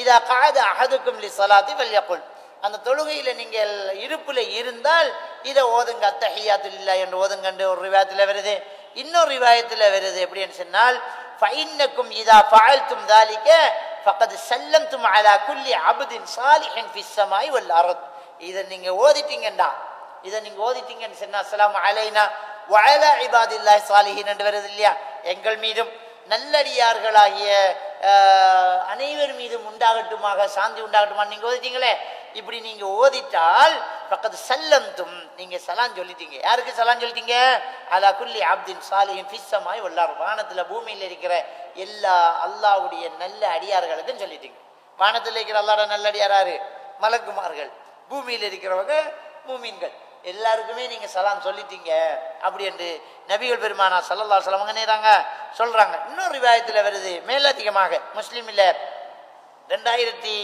இதா காத அகதுக்கும் லி சலாத்தி வல்யக்குள் அந்த தொழுகையில் நீங்கள் இருப்பில் இருந்தால் இதை ஓதுங்க அத்தஹியாத்துல்லா என்று ஓதுங்கன்று ஒரு ரிவாயத்தில் வருது. இன்னொரு ரிவாயத்தில் வருது எப்படின்னு சொன்னால் فإنكم இதா فعلتم ذلك فقد سلمتم على குல்லி عبد صالح في السماء والأرض. إذا இதை ஓதிட்டீங்கடா இதை நீங்க ஓதிட்டீங்கன்னு சொன்னா அஸ்ஸலாமு அலைனா வஅலா இபாதில்லாஹி சாலிஹின் என்று வருது இல்லையா எங்கள் மீதும் நல்லடியார்களாகிய அனைவர் மீதும் உண்டாகட்டுமாக சாந்தி உண்டாகட்டுமா நீங்க ஓதிட்டீங்களே? இப்படி நீங்க ஓதிட்டால் பக்கத்து சல்லந்தும் நீங்க சலான் சொல்லிட்டீங்க. யாருக்கு சலான் சொல்லிட்டீங்க? அலா குல்லி அப்தின் சாலியும் பிசமாய் உள்ளார் வானத்துல பூமியில் இருக்கிற எல்லா அல்லாஹ்வுடைய நல்ல அடியார்களுக்கும் சொல்லிட்டீங்க. வானத்தில் இருக்கிற அல்லாட நல்ல அடியாராரு மலக்குமார்கள். பூமியில் இருக்கிறவங்க மூமீன்கள். எல்லாருக்குமே நீங்க சலாம் சொல்லிட்டீங்க. அப்படி என்று நபிகள் பெருமானா சல்லல்லா சலமங்க நேராங்க சொல்றாங்க. இன்னொரு ரிவாயத்தில் வருது. மேலதிகமாக. முஸ்லீமில் ரெண்டாயிரத்தி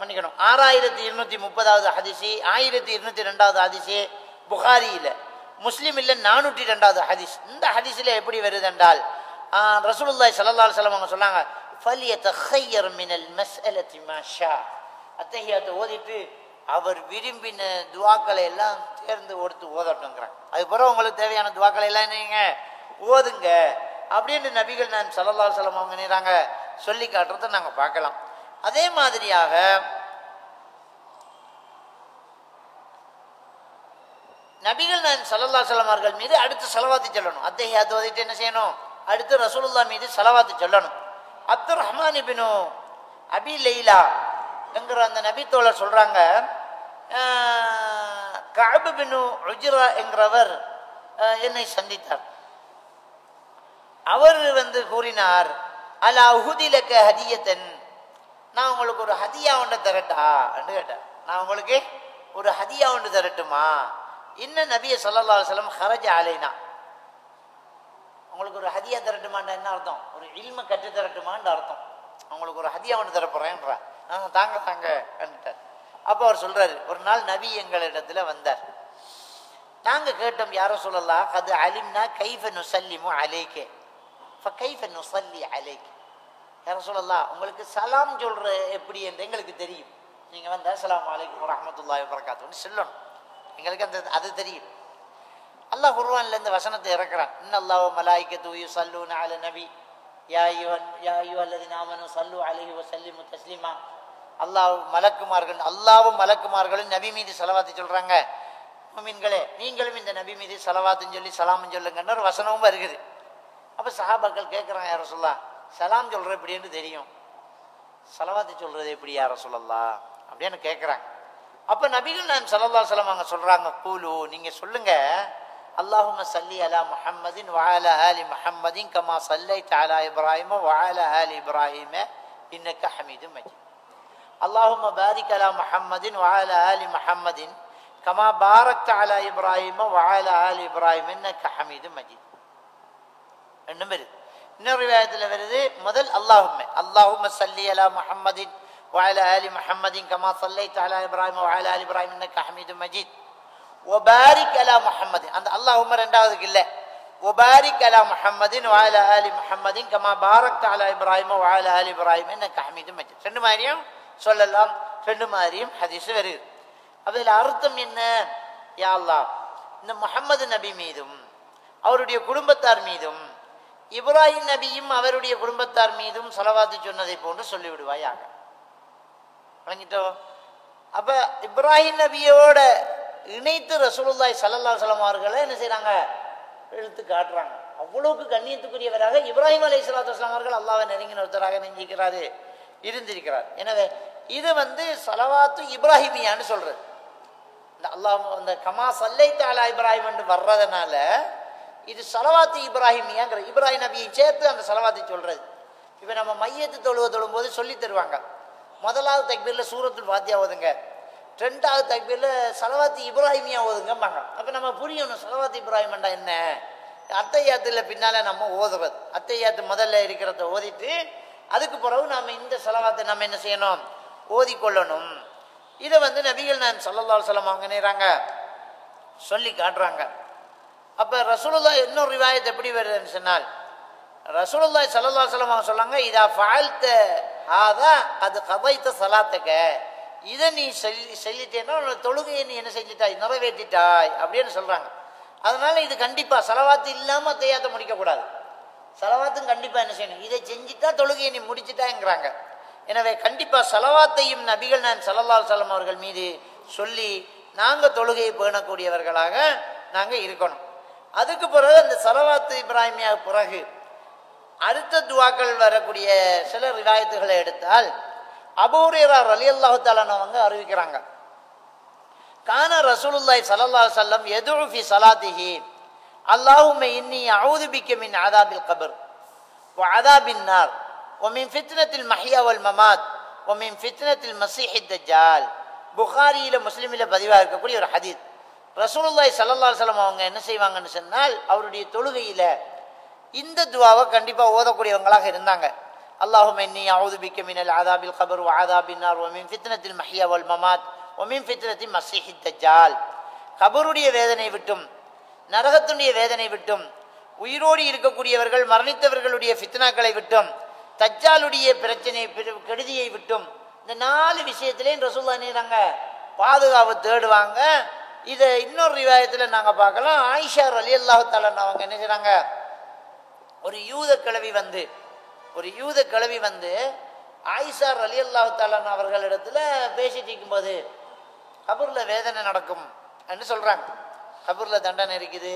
மன்னிக்கணும். ஆறாயிரத்தி இருநூற்றி முப்பதாவது ஹதிசி ஆயிரத்தி இருநூற்றி ரெண்டாவது ஹதிசி முஸ்லீம் இல்லை நானூற்றி ரெண்டாவது ஹதிஸ். இந்த ஹதிஸில் எப்படி வருது என்றால் ரசூலுல்லாய் சல்லா சலம் அவங்க சொன்னாங்க அத்தகையாத்தை ஓதிட்டு அவர் விரும்பின துவாக்களை எல்லாம் தேர்ந்து ஒடுத்து ஓதட்டுங்கிறாங்க அதுக்கப்புறம் உங்களுக்கு தேவையான துவாக்களை எல்லாம் நீங்க ஓதுங்க. அப்படின்னு நபிகள் நான் சல்லல்லா சலம் அவங்க சொல்லி காட்டுறதை நாங்கள் பார்க்கலாம். அதே மாதிரியாக நபிகள் நான் சல்லல்லா சொல்லமார்கள் மீது அடுத்து செலவாத்தி சொல்லணும். அத்தஹியாத்து ஓதிட்டு என்ன செய்யணும்? அடுத்து ரசூலுல்லா மீது செலவாத்தி சொல்லணும். அப்துல் ரஹ்மான் இபினு அபி லைலா என்கிற அந்த நபி தோழர் சொல்றாங்க பினு உஜ்ரா என்கிறவர் என்னை சந்தித்தார். அவர் வந்து கூறினார் அலா உஹுதிலக்க ஹதியத்தன் நான் உங்களுக்கு ஒரு ஹதியா ஒன்று தரட்டா? என்று கேட்டேன் நான் உங்களுக்கு ஒரு ஹதியா ஒன்று தரட்டுமா? இன்னும் நபிய சொல்லல்லா சொல்லம் வஸல்லம் ஹரஜ உங்களுக்கு ஒரு ஹதியா தரட்டுமான்ற என்ன அர்த்தம்? ஒரு இல்ம கற்று தரட்டுமான்ற அர்த்தம். அவங்களுக்கு ஒரு ஹதியா ஒன்று தரப்போறேன்றா ஆ தாங்க தாங்க கண்டுட்டார் அப்போ அவர் சொல்றாரு ஒரு நாள் நபி எங்களிடத்துல வந்தார். நாங்க கேட்டோம் யாரோ சொல்லலாம் அது அலிம்னா கைஃப நுசல்லிமோ அலேக்கே கைஃப நுசல்லி அலேக்கே யார சொல்லலாம் உங்களுக்கு சலாம் சொல்ற எப்படி என்று எங்களுக்கு தெரியும். நீங்க வந்து அஸ்ஸலாமு அலைக்கும் வரஹ்மத்துல்லாஹி வரகாத்துன்னு சொல்லணும். எங்களுக்கு அந்த அது தெரியும். அல்லாஹ் குர்ஆன்ல இந்த வசனத்தை இறக்குறான். இன்னல்லாஹு மலாயிக்கத்து யுஸல்லூன அல நபி. யா அய்யுஹன் யா அய்யுஹல்லதீன ஆமனு ஸல்லு அலைஹி வஸல்லிமு தஸ்லீமா. அல்லாஹ் மலக்குமார்கள் அல்லாஹ்வும் மலக்குமார்களும் நபி மீது ஸலவாத்து சொல்றாங்க. மீன்களே நீங்களும் இந்த நபி மீது செலவாத்துன்னு சொல்லி சலாமுன்னு சொல்லுங்கன்னு ஒரு வசனமும் இருக்குது அப்ப சஹாபாக்கள் கேட்குறாங்க யார சொல்லலாம் சலாம் சொல்கிற எப்படின்னு தெரியும். சலவாத்து சொல்கிறது எப்படி யாரை சொல்லலாம் அப்படின்னு கேட்குறாங்க அப்போ நபிகள் நான் சலல்லா சலம் அங்கே சொல்கிறாங்க கூலு நீங்கள் சொல்லுங்கள் அல்லாஹும சல்லி அலா முஹம்மதின் வால ஆலி முஹம்மதின் கமா சல்லை தாலா இப்ராஹிம வால அலி இப்ராஹிம இன்னக்க ஹமீது மஜி அல்லாஹும பாரிக் அலா முஹம்மதின் வால ஆலி முஹம்மதின் கமா பாரக் தாலா இப்ராஹிம வால அலி இப்ராஹிம் இன்னக்க ஹமீது மஜி ரெண்டும் இருக்குது இன்னொரு விவாதத்தில் வருது முதல் அல்லாஹுமே அல்லாஹும்ம சல்லி அலா முஹம்மதின் وعلى آل محمد كما صليت على إبراهيم وعلى آل إبراهيم إنك حميد مجيد وبارك على محمد அந்த اللهم ரெண்டாவதுக்கு இல்லை وبارك على محمد وعلى آل محمد كما باركت على إبراهيم وعلى آل إبراهيم إنك حميد مجيد ரெண்டு மாதிரியும் சொல்லலாம் ரெண்டு மாதிரியும் ஹதீஸ் வருது அதில் அர்த்தம் என்ன யா அல்லாஹ் இந்த முஹம்மது நபி மீதும் அவருடைய குடும்பத்தார் மீதும் இப்ராஹிம் நபியும் அவருடைய குடும்பத்தார் மீதும் செலவாத்து சொன்னதை போன்று சொல்லிவிடுவாயாக. வழங்கிட்டோ அப்ப இப்ராஹிம் நபியோட இணைத்து ரசூலுல்லாய் சல்லல்லா சலம் அவர்களை என்ன செய்கிறாங்க எழுத்து காட்டுறாங்க. அவ்வளவுக்கு கண்ணியத்துக்குரியவராக இப்ராஹிம் அலி சலாத்து வஸ்லாம் அவர்கள் அல்லாவை நெருங்கின ஒருத்தராக நெஞ்சிக்கிறாரு இருந்திருக்கிறார். எனவே இது வந்து சலவாத்து இப்ராஹிமியான்னு சொல்றது. இந்த அல்லாஹ் அந்த கமா சல்லை தாலா இப்ராஹிம் என்று வர்றதுனால இது சலவாத்து இப்ராஹிமியாங்கிற இப்ராஹிம் நபியை சேர்த்து அந்த சலவாத்தை சொல்கிறது இப்போ நம்ம மையத்து தொழுவ தொழும்போது சொல்லி தருவாங்க. முதலாவது தக்பீரில் சூரத்துல் வாத்தியா ஓதுங்க. ரெண்டாவது தக்பீரில் சலவாத்தி இப்ராஹிமியா ஓதுங்கம்பாங்க. அப்போ நம்ம புரியணும் சலவாத்தி இப்ராஹிம்டா என்ன? அத்தையாத்தில் பின்னால் நம்ம ஓதுறது. அத்தையாத்து முதல்ல இருக்கிறத ஓதிட்டு அதுக்கு பிறகு நாம் இந்த செலவாத்தை நம்ம என்ன செய்யணும்? ஓதிக்கொள்ளணும். இதை வந்து நபிகள் நான் சல்லல்லாஹு சலம் அவங்க நேராங்க சொல்லி காட்டுறாங்க. அப்போ ரசூலுல்லா இன்னொரு ரிவாயத்தை எப்படி வருதுன்னு சொன்னால் ரசூலுல்லாய் சல்லா அலைஹி சொல்லாங்க அவங்க இதா ஃபால்த்த ஆதா அது கதைத்த சலாத்தக இதை நீ செல்லி செல்லிட்டேன்னா தொழுகையை நீ என்ன செஞ்சிட்டாய்? நிறைவேற்றிட்டாய். அப்படின்னு சொல்கிறாங்க அதனால இது கண்டிப்பாக செலவாத்து இல்லாமல் தையாத்த முடிக்கக்கூடாது செலவாத்தும் கண்டிப்பாக என்ன செய்யணும்? இதை செஞ்சுட்டா தொழுகையை நீ முடிச்சிட்டாங்கிறாங்க எனவே கண்டிப்பாக செலவாத்தையும் நபிகள் நான் சல்லல்லால் சலம் அவர்கள் மீது சொல்லி நாங்கள் தொழுகையை பேணக்கூடியவர்களாக நாங்கள் இருக்கணும். அதுக்கு பிறகு அந்த சலவாத்து இப்ராஹிமியா பிறகு அடுத்த துவாக்கள் வரக்கூடிய சில ரிவாயத்துகளை எடுத்தால் அபூரியரா அலி அல்லாஹு தாலானவங்க அறிவிக்கிறாங்க. கான ரசூலுல்லாய் சல்லா சல்லம் எதுஃபி சலாத்திஹி. அல்லாஹுமே இன்னி அவுதுபிக்க மின் ஆதாபில் கபர். ஆதாபின் நார். ஒமின் ஃபித்னத்தில் மஹியாவல் மமாத். ஒமின் ஃபித்னத்தில் மசிஹித் தஜால் புகாரியில முஸ்லீமில் பதிவாக இருக்கக்கூடிய ஒரு ஹதீத் ரசூலுல்லாய் சல்லல்லா சலம் அவங்க என்ன செய்வாங்கன்னு சொன்னால் அவருடைய தொழுகையில் இந்த துவாவை கண்டிப்பாக ஓதக்கூடியவங்களாக இருந்தாங்க. அல்லாஹும் என்னி அவுது பிக்க மினல் ஆதாபில் கபர் ஆதாபின் ஒமின் ஃபித்னத்தில் மஹியா வல் மமாத் ஒமின் ஃபித்னத்தில் மசீஹி தஜ்ஜால். கபருடைய வேதனை விட்டும் நரகத்துடைய வேதனை விட்டும் உயிரோடு இருக்கக்கூடியவர்கள் மரணித்தவர்களுடைய ஃபித்னாக்களை விட்டும் தஜ்ஜாலுடைய பிரச்சனை கெடுதியை விட்டும் இந்த நாலு விஷயத்திலையும் ரசூல்லா நீராங்க பாதுகாப்பு தேடுவாங்க. இதை இன்னொரு ரிவாயத்தில் நாங்கள் பார்க்கலாம். ஆயிஷா அலி அல்லாஹு அவங்க என்ன செய்கிறாங்க ஒரு யூத கிழவி வந்து ஒரு யூத கிழவி வந்து ஆயிஷா அலி அல்லாஹு தாலான் அவர்களிடத்துல பேசிட்டு இருக்கும்போது கபூரில் வேதனை நடக்கும் என்று சொல்கிறாங்க கபூரில் தண்டனை இருக்குது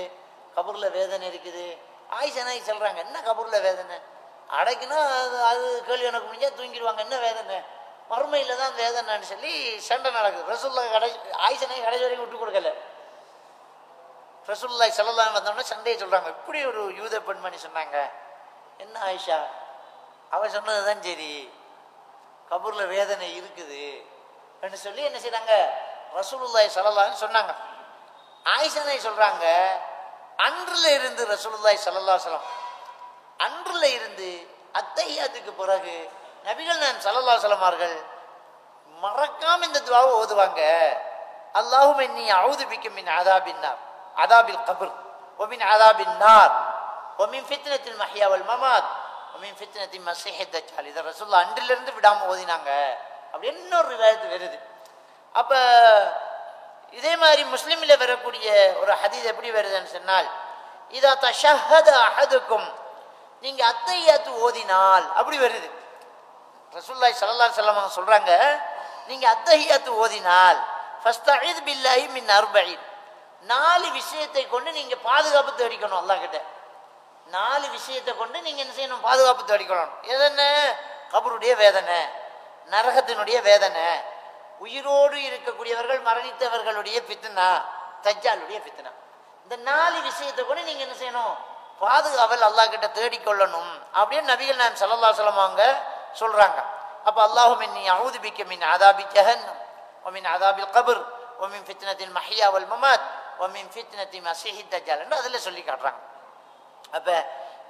கபூரில் வேதனை இருக்குது. ஆயிஷனாய் சொல்கிறாங்க என்ன கபூரில் வேதனை? அடைக்கினா அது அது கேள்வி எனக்கு முடிஞ்சால் தூங்கிடுவாங்க. என்ன வேதனை? மறுமையில தான் வேதனைன்னு சொல்லி சண்டை நடக்குது. ரசுல்லா கடை ஆயிஷா கடைசி வரைக்கும் விட்டு கொடுக்கல. ரசூல்லாய் செல்லலாம் வந்தோடனே சண்டையை சொல்றாங்க. இப்படி ஒரு யூத பெண்மணி சொன்னாங்க. என்ன ஆயிஷா? அவ சொன்னதுதான் சரி. கபூரில் வேதனை இருக்குது. அப்படின்னு சொல்லி என்ன செய்கிறாங்க ரசூலுல்லாய் சல்லல்லான்னு சொன்னாங்க. ஆயிஷானை சொல்கிறாங்க அன்றுல இருந்து ரசூலுல்லாய் சல்லல்லா சொல்லம் அன்றுல இருந்து அத்தையாத்துக்கு பிறகு நபிகள் நான் சல்லல்லா சொல்லமார்கள் மறக்காம இந்த துவாவை ஓதுவாங்க. அல்லாஹும் நீ அவுது பிக்கும் மின் ஆதாபின் நார். அதாபில் கபுர். ஒமின் அதாபின் நார். ஒமின் ஃபித்னத்தில் மஹியாவல் மமாத். ஒமின் ஃபித்னத்தின் மசீஹ் தச்சால் இதை ரசுல்லா அன்றிலிருந்து விடாம ஓதினாங்க. அப்படி இன்னொரு விவாதத்து வருது. அப்ப இதே மாதிரி முஸ்லீமில் வரக்கூடிய ஒரு ஹதீஸ் எப்படி வருதுன்னு சொன்னால் இதா தஷஹத அஹதுக்கும். நீங்க அத்தையாத்து ஓதினால் அப்படி வருது. ரசூல்லாய் சல்லா அலைஹி வஸல்லம் அவங்க சொல்றாங்க நீங்க அத்தஹியாத்து ஓதினால் ஃபஸ்தஈத் பில்லாஹி மின் அர்பயின் நாலு விஷயத்தை கொண்டு நீங்க பாதுகாப்பு தேடிக்கணும் அல்லாஹ் கிட்ட. நாலு விஷயத்தை கொண்டு நீங்க என்ன செய்யணும்? பாதுகாப்பு தேடிக்கணும். எதென்ன கபருடைய வேதனை நரகத்தினுடைய வேதனை. உயிரோடு இருக்கக்கூடியவர்கள் மரணித்தவர்களுடைய பித்தனா தஜ்ஜாலுடைய பித்தனா இந்த நாலு விஷயத்தை கொண்டு நீங்க என்ன செய்யணும்? பாதுகாவல் அல்லாஹ் கிட்ட தேடிக்கொள்ளணும். அப்படின்னு நபிகள் நான் சல்லல்லா சொல்லுவாங்க சொல்றாங்க. அப்போ அல்லாஹும் இன்னி அவுது பிக்க மின் ஆதாபி ஜஹன்னம் ஒமின் அதாபில் கபர் ஒமின் ஃபித்னத்தின் மஹியா வல் மமாத் ஒமின் ஃபித்னத்தி மசிஹி தஜ்ஜால் என்று அதில் சொல்லி காட்டுறாங்க. அப்ப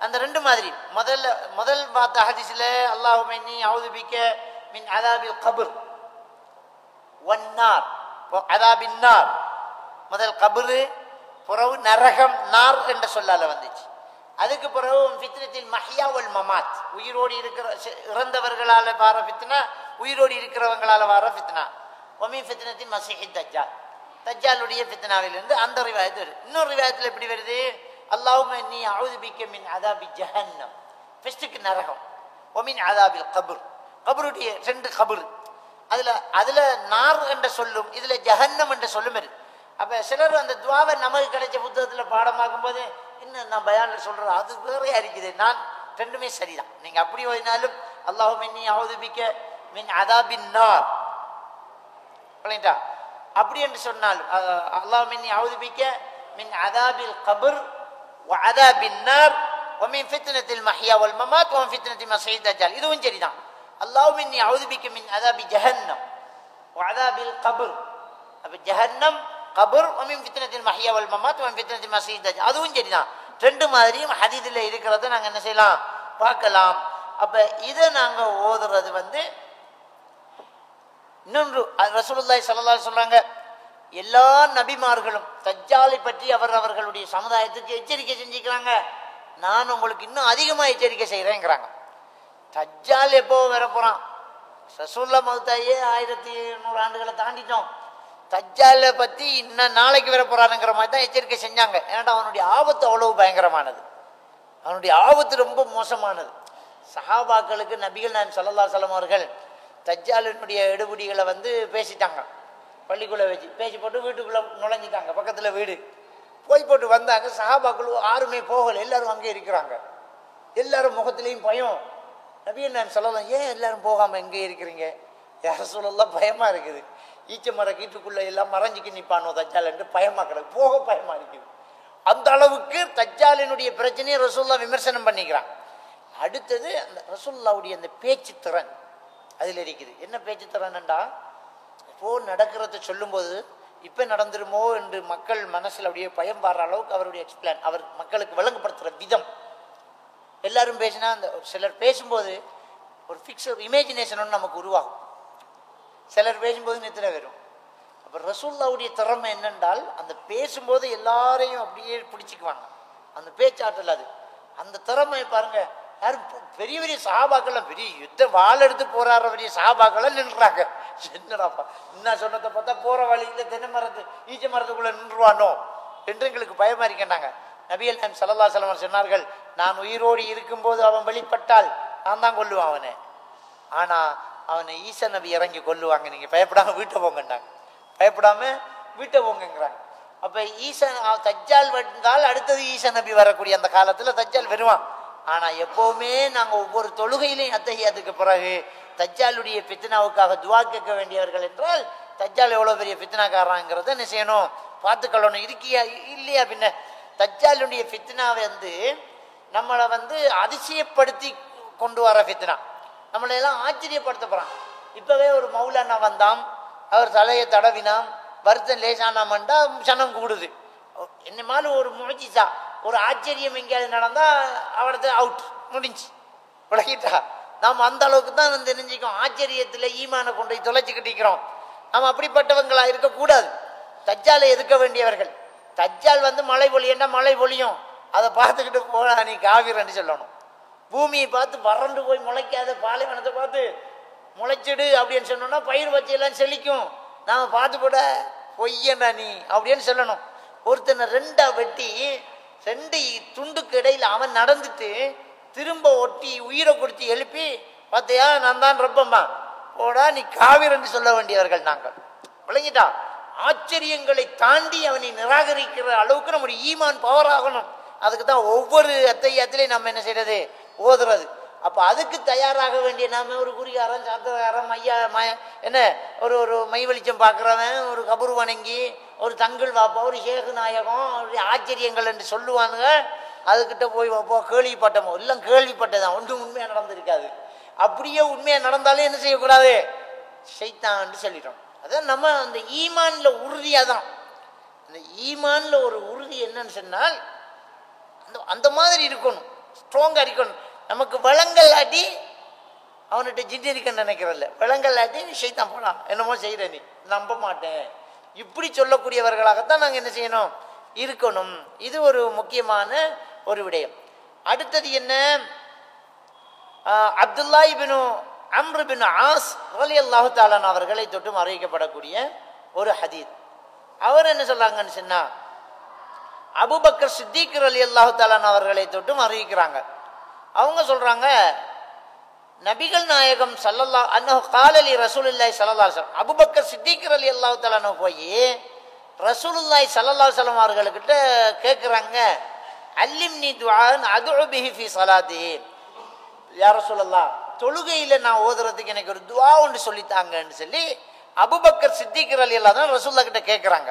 அந்த ரெண்டு மாதிரி முதல்ல முதல் பார்த்த ஹதீஸ்ல அல்லாஹும் இன்னி அவுது பிக்க மின் ஆதாபில் கபர் ஒன்னார் அதாபின் நார் முதல் கபரு புறவு நரகம் நார் என்ற சொல்லால் வந்துச்சு. அதுக்கு பிறகு ஃபித்னத்தில் மஹியாவல் மமாத். உயிரோடு இருக்கிற இறந்தவர்களால் வார வர ஃபித்னா உயிரோடு இருக்கிறவங்களால் வர ஃபித்னா ஒமி ஃபித்னத்தின் மசிஹி தஜ்ஜால் தஜ்ஜாலுடைய ஃபித்னாவிலிருந்து அந்த ரிவாயத்து வருது. இன்னொரு ரிவாயத்தில் எப்படி வருது? அல்லாஹும் நீ அவுது பிக்க மின் அதாபி ஜஹன்னம் ஃபெஸ்ட்டுக்கு நரகம். ஒமின் அதாபில் கபுர் கபருடைய ரெண்டு கபுர் அதில் அதில் நார் என்ற சொல்லும் இதில் ஜஹன்னம் என்ற சொல்லும் இருக்கு அப்போ சிலர் அந்த துவாவை நமக்கு கிடைச்ச புத்தகத்தில் பாடமாக்கும் போது இன்னும் நான் பயான்ல சொல்றேன் அது வேறையா இருக்குது நான் ரெண்டுமே சரிதான் நீங்க அப்படி ஓதினாலும் அல்லாஹு மின்னி அவதுபிக்க மின் அதாபின் நார் விளங்கிட்டா அப்படி என்று சொன்னால் அல்லாஹ் மின்னி அவதுபிக்க மின் அதாபில் கபர் وعذاب النار ومن فتنة المحيا والممات ومن فتنة المسيح الدجال இதுவும் சரிதான் اللهم اني اعوذ بك من عذاب جهنم وعذاب القبر அப்ப ஜஹன்னம் கபர் ஒமிம் ஃபித்னத்தின் மஹியாவல் மமாத் ஒம் ஃபித்னத்தின் மசீத் தஜ் அதுவும் சரிதான். ரெண்டு மாதிரியும் ஹதீதில் இருக்கிறத நாங்கள் என்ன செய்யலாம்? பார்க்கலாம். அப்போ இதை நாங்கள் ஓதுறது வந்து இன்னொன்று ரசூலுல்லாய் சல்லாஹ் சொல்கிறாங்க எல்லா நபிமார்களும் தஜ்ஜாலை பற்றி அவர் அவர்களுடைய சமுதாயத்துக்கு எச்சரிக்கை செஞ்சுக்கிறாங்க. நான் உங்களுக்கு இன்னும் அதிகமாக எச்சரிக்கை செய்கிறேங்கிறாங்க தஜ்ஜால் எப்போ வரப்போகிறான் ரசூல்லா மௌத்தாயே ஆயிரத்தி நூறு ஆண்டுகளை தாண்டிட்டோம். தஜ்ஜாலை பற்றி இன்னும் நாளைக்கு வர போகிறாருங்கிற மாதிரி தான் எச்சரிக்கை செஞ்சாங்க. ஏன்னா அவனுடைய ஆபத்து அவ்வளவு பயங்கரமானது. அவனுடைய ஆபத்து ரொம்ப மோசமானது. சஹாபாக்களுக்கு நபிகள் நான் சல்லல்லா சலம் அவர்கள் தஜ்ஜாலினுடைய எடுபடிகளை வந்து பேசிட்டாங்க. பள்ளிக்குள்ளே வச்சு பேசி போட்டு வீட்டுக்குள்ளே நுழைஞ்சிட்டாங்க. பக்கத்தில் வீடு. போய் போட்டு வந்தாங்க. சஹாபாக்கள் யாருமே போகலை. எல்லாரும் அங்கே இருக்கிறாங்க. எல்லாரும் முகத்திலையும் பயம். நபிகள் நான் சொல்லலாம் ஏன் எல்லாரும் போகாமல் எங்கே இருக்கிறீங்க? யார சொல்லலாம் பயமாக இருக்குது. ஈச்ச மர கீட்டுக்குள்ளே எல்லாம் மறைஞ்சிக்கு நிற்பானோ தஜ்ஜாலன்ட்டு பயமாக கிடக்கு. போக பயமாக இருக்குது. அந்த அளவுக்கு தஜ்ஜாலினுடைய பிரச்சனையை ரசூல்லா விமர்சனம் பண்ணிக்கிறான். அடுத்தது அந்த ரசூல்லாவுடைய அந்த பேச்சு திறன் அதில் இருக்குது. என்ன பேச்சு திறன்டா? இப்போ நடக்கிறத சொல்லும்போது இப்போ நடந்துருமோ என்று மக்கள் மனசில் அப்படியே பயம் பாடுற அளவுக்கு அவருடைய எக்ஸ்பிளான் அவர் மக்களுக்கு விளங்குபடுத்துகிற விதம். எல்லாரும் பேசினா அந்த சிலர் பேசும்போது ஒரு ஃபிக்ஸ் இமேஜினேஷன் ஒன்று நமக்கு உருவாகும். சிலர் பேசும்போது நித்திர வரும். அப்போ ரசூல்லாவுடைய திறமை என்னென்றால் அந்த பேசும்போது எல்லாரையும் அப்படியே பிடிச்சிக்குவாங்க. அந்த பேச்சாற்றல் அது. அந்த திறமை பாருங்க யாரும் பெரிய பெரிய சாபாக்கள்லாம் பெரிய யுத்த வாள் எடுத்து போராடுற பெரிய சாபாக்கள்லாம் நின்றுறாங்க என்னடாப்பா என்ன சொன்னதை பார்த்தா போற வழியில தென்னை மரத்து ஈச்ச மரத்துக்குள்ள நின்றுவானோ? என்று எங்களுக்கு பயமா இருக்கின்றாங்க நபியல் நாம் சல்லா சலமன் சொன்னார்கள் நான் உயிரோடு இருக்கும்போது அவன் வெளிப்பட்டால் நான் தான் கொல்லுவேன் அவனை. ஆனா அவனை ஈச நபி இறங்கி கொல்லுவாங்க. நீங்கள் பயப்படாம வீட்டை போங்கண்டாங்க பயப்படாம வீட்டை போங்கங்கிறாங்க. அப்போ ஈசன் தஜ்ஜால் வந்தால் அடுத்தது ஈச நபி வரக்கூடிய அந்த காலத்தில் தஜ்ஜால் வருவான். ஆனால் எப்போவுமே நாங்கள் ஒவ்வொரு தொழுகையிலையும் அத்தகையதுக்கு பிறகு தஜ்ஜாலுடைய பித்னாவுக்காக துவா கேட்க வேண்டியவர்கள் என்றால் தஜ்ஜால் எவ்வளோ பெரிய பித்னாக்காரங்கிறத என்ன செய்யணும்? பார்த்துக்கொள்ளணும். இருக்கியா? இல்லையா பின்ன? தஜ்ஜாலுடைய ஃபித்னா வந்து நம்மளை வந்து அதிசயப்படுத்தி கொண்டு வர ஃபித்னா. நம்மளை எல்லாம் ஆச்சரியப்படுத்த போகிறான் இப்போவே ஒரு மௌலானா வந்தான் அவர் தலையை தடவினான் வருத்தம் லேசானாமண்டா சனம் கூடுது. என்னமாலும் ஒரு முயற்சிசா ஒரு ஆச்சரியம் எங்கேயாவது நடந்தால் அவரது அவுட் முடிஞ்சு. விளக்கிட்டா. நாம் அந்த அளவுக்கு தான் தெரிஞ்சுக்கோம் ஆச்சரியத்தில் ஈமானை கொண்டு போய் தொலைச்சிக்கிட்டு இருக்கிறோம். நாம் அப்படிப்பட்டவங்களாக இருக்கக்கூடாது. தஜ்ஜாலை எதுக்க வேண்டியவர்கள். தஜ்ஜால் வந்து மழை பொழியண்டா மழை பொழியும். அதை பார்த்துக்கிட்டு போனா நீ காவிரன்னு சொல்லணும். பூமியை பார்த்து வறண்டு போய் முளைக்காத பாலைவனத்தை பார்த்து முளைச்சிடு அப்படின்னு சொன்னோம்னா பயிர் வச்சு எல்லாம் செழிக்கும். நாம பார்த்து போட பொய்யண்டா நீ அப்படின்னு சொல்லணும். ஒருத்தனை ரெண்டா வெட்டி ரெண்டு துண்டுக்கு இடையில அவன் நடந்துட்டு திரும்ப ஒட்டி உயிரை கொடுத்து எழுப்பி பார்த்தியா நான் தான் ரப்பம்மா. போடா நீ காவிரன்னு சொல்ல வேண்டியவர்கள் நாங்கள். விளங்கிட்டா? ஆச்சரியங்களை தாண்டி அவனை நிராகரிக்கிற அளவுக்கு நம்முடைய ஈமான் பவர் ஆகணும். அதுக்கு தான் ஒவ்வொரு அத்தையாத்திலையும் நம்ம என்ன செய்யறது? ஓதுறது. அப்போ அதுக்கு தயாராக வேண்டிய நாம ஒரு குறிகாரம் சாத்திரக்காரன் மையா மய என்ன ஒரு ஒரு மை வெளிச்சம் பார்க்குறவன் ஒரு கபூர் வணங்கி ஒரு தங்கள் வாப்பா ஒரு சேகு நாயகம் ஒரு ஆச்சரியங்கள் என்று சொல்லுவானுங்க. அதுக்கிட்ட போய் வைப்போம் கேள்விப்பட்டமோ? எல்லாம் கேள்விப்பட்டதான் ஒன்றும் உண்மையாக நடந்திருக்காது. அப்படியே உண்மையாக நடந்தாலும் என்ன செய்யக்கூடாது? செய்தான்னு சொல்லிட்டோம். அதான் நம்ம அந்த ஈமான்ல உறுதியாக தான் அந்த ஈமான்ல ஒரு உறுதி என்னன்னு சொன்னால் அந்த அந்த மாதிரி இருக்கணும். ஸ்ட்ராங்காக இருக்கணும். நமக்கு வளங்கல்லாட்டி அவன்கிட்ட ஜிட்டு இருக்கன்னு நினைக்கிறல்ல. வளங்கல்லாட்டி நீ ஷைத்தான் போலாம். என்னமோ செய்கிற நீ. நம்ப மாட்டேன். இப்படி சொல்லக்கூடியவர்களாகத்தான் நாங்கள் என்ன செய்யணும்? இருக்கணும். இது ஒரு முக்கியமான ஒரு விடயம். அடுத்தது என்ன? அப்துல்லா இபினு அம்ரு பின் ஆஸ் அலி அல்லாஹு தாலான் அவர்களை தொட்டும் அறிவிக்கப்படக்கூடிய ஒரு ஹதீத். அவர் என்ன சொல்றாங்கன்னு சொன்னா அபுபக்கர் சித்திக் அலி அல்லாஹு தாலான் அவர்களை தொட்டும் அறிவிக்கிறாங்க. அவங்க சொல்றாங்க நபிகள் நாயகம் சல்லல்லா அன்னஹு காலலி ரசூலுல்லாய் சல்லல்லா சலம் அபுபக்கர் சித்திக் அலி அல்லாஹு தாலான போய் ரசூலுல்லாய் சல்லல்லா சலம் அவர்கள்கிட்ட கேட்குறாங்க அல்லிம் நீ துவான் அது பிஹி ஃபி சலாத்தி. யார சொல்லலாம் தொழுகையில் நான் ஓதுறதுக்கு எனக்கு ஒரு துவா ஒன்று சொல்லித்தாங்கன்னு சொல்லி அபுபக்கர் சித்திகர் அலி அல்லா தான் ரசூல்லா கிட்ட கேட்குறாங்க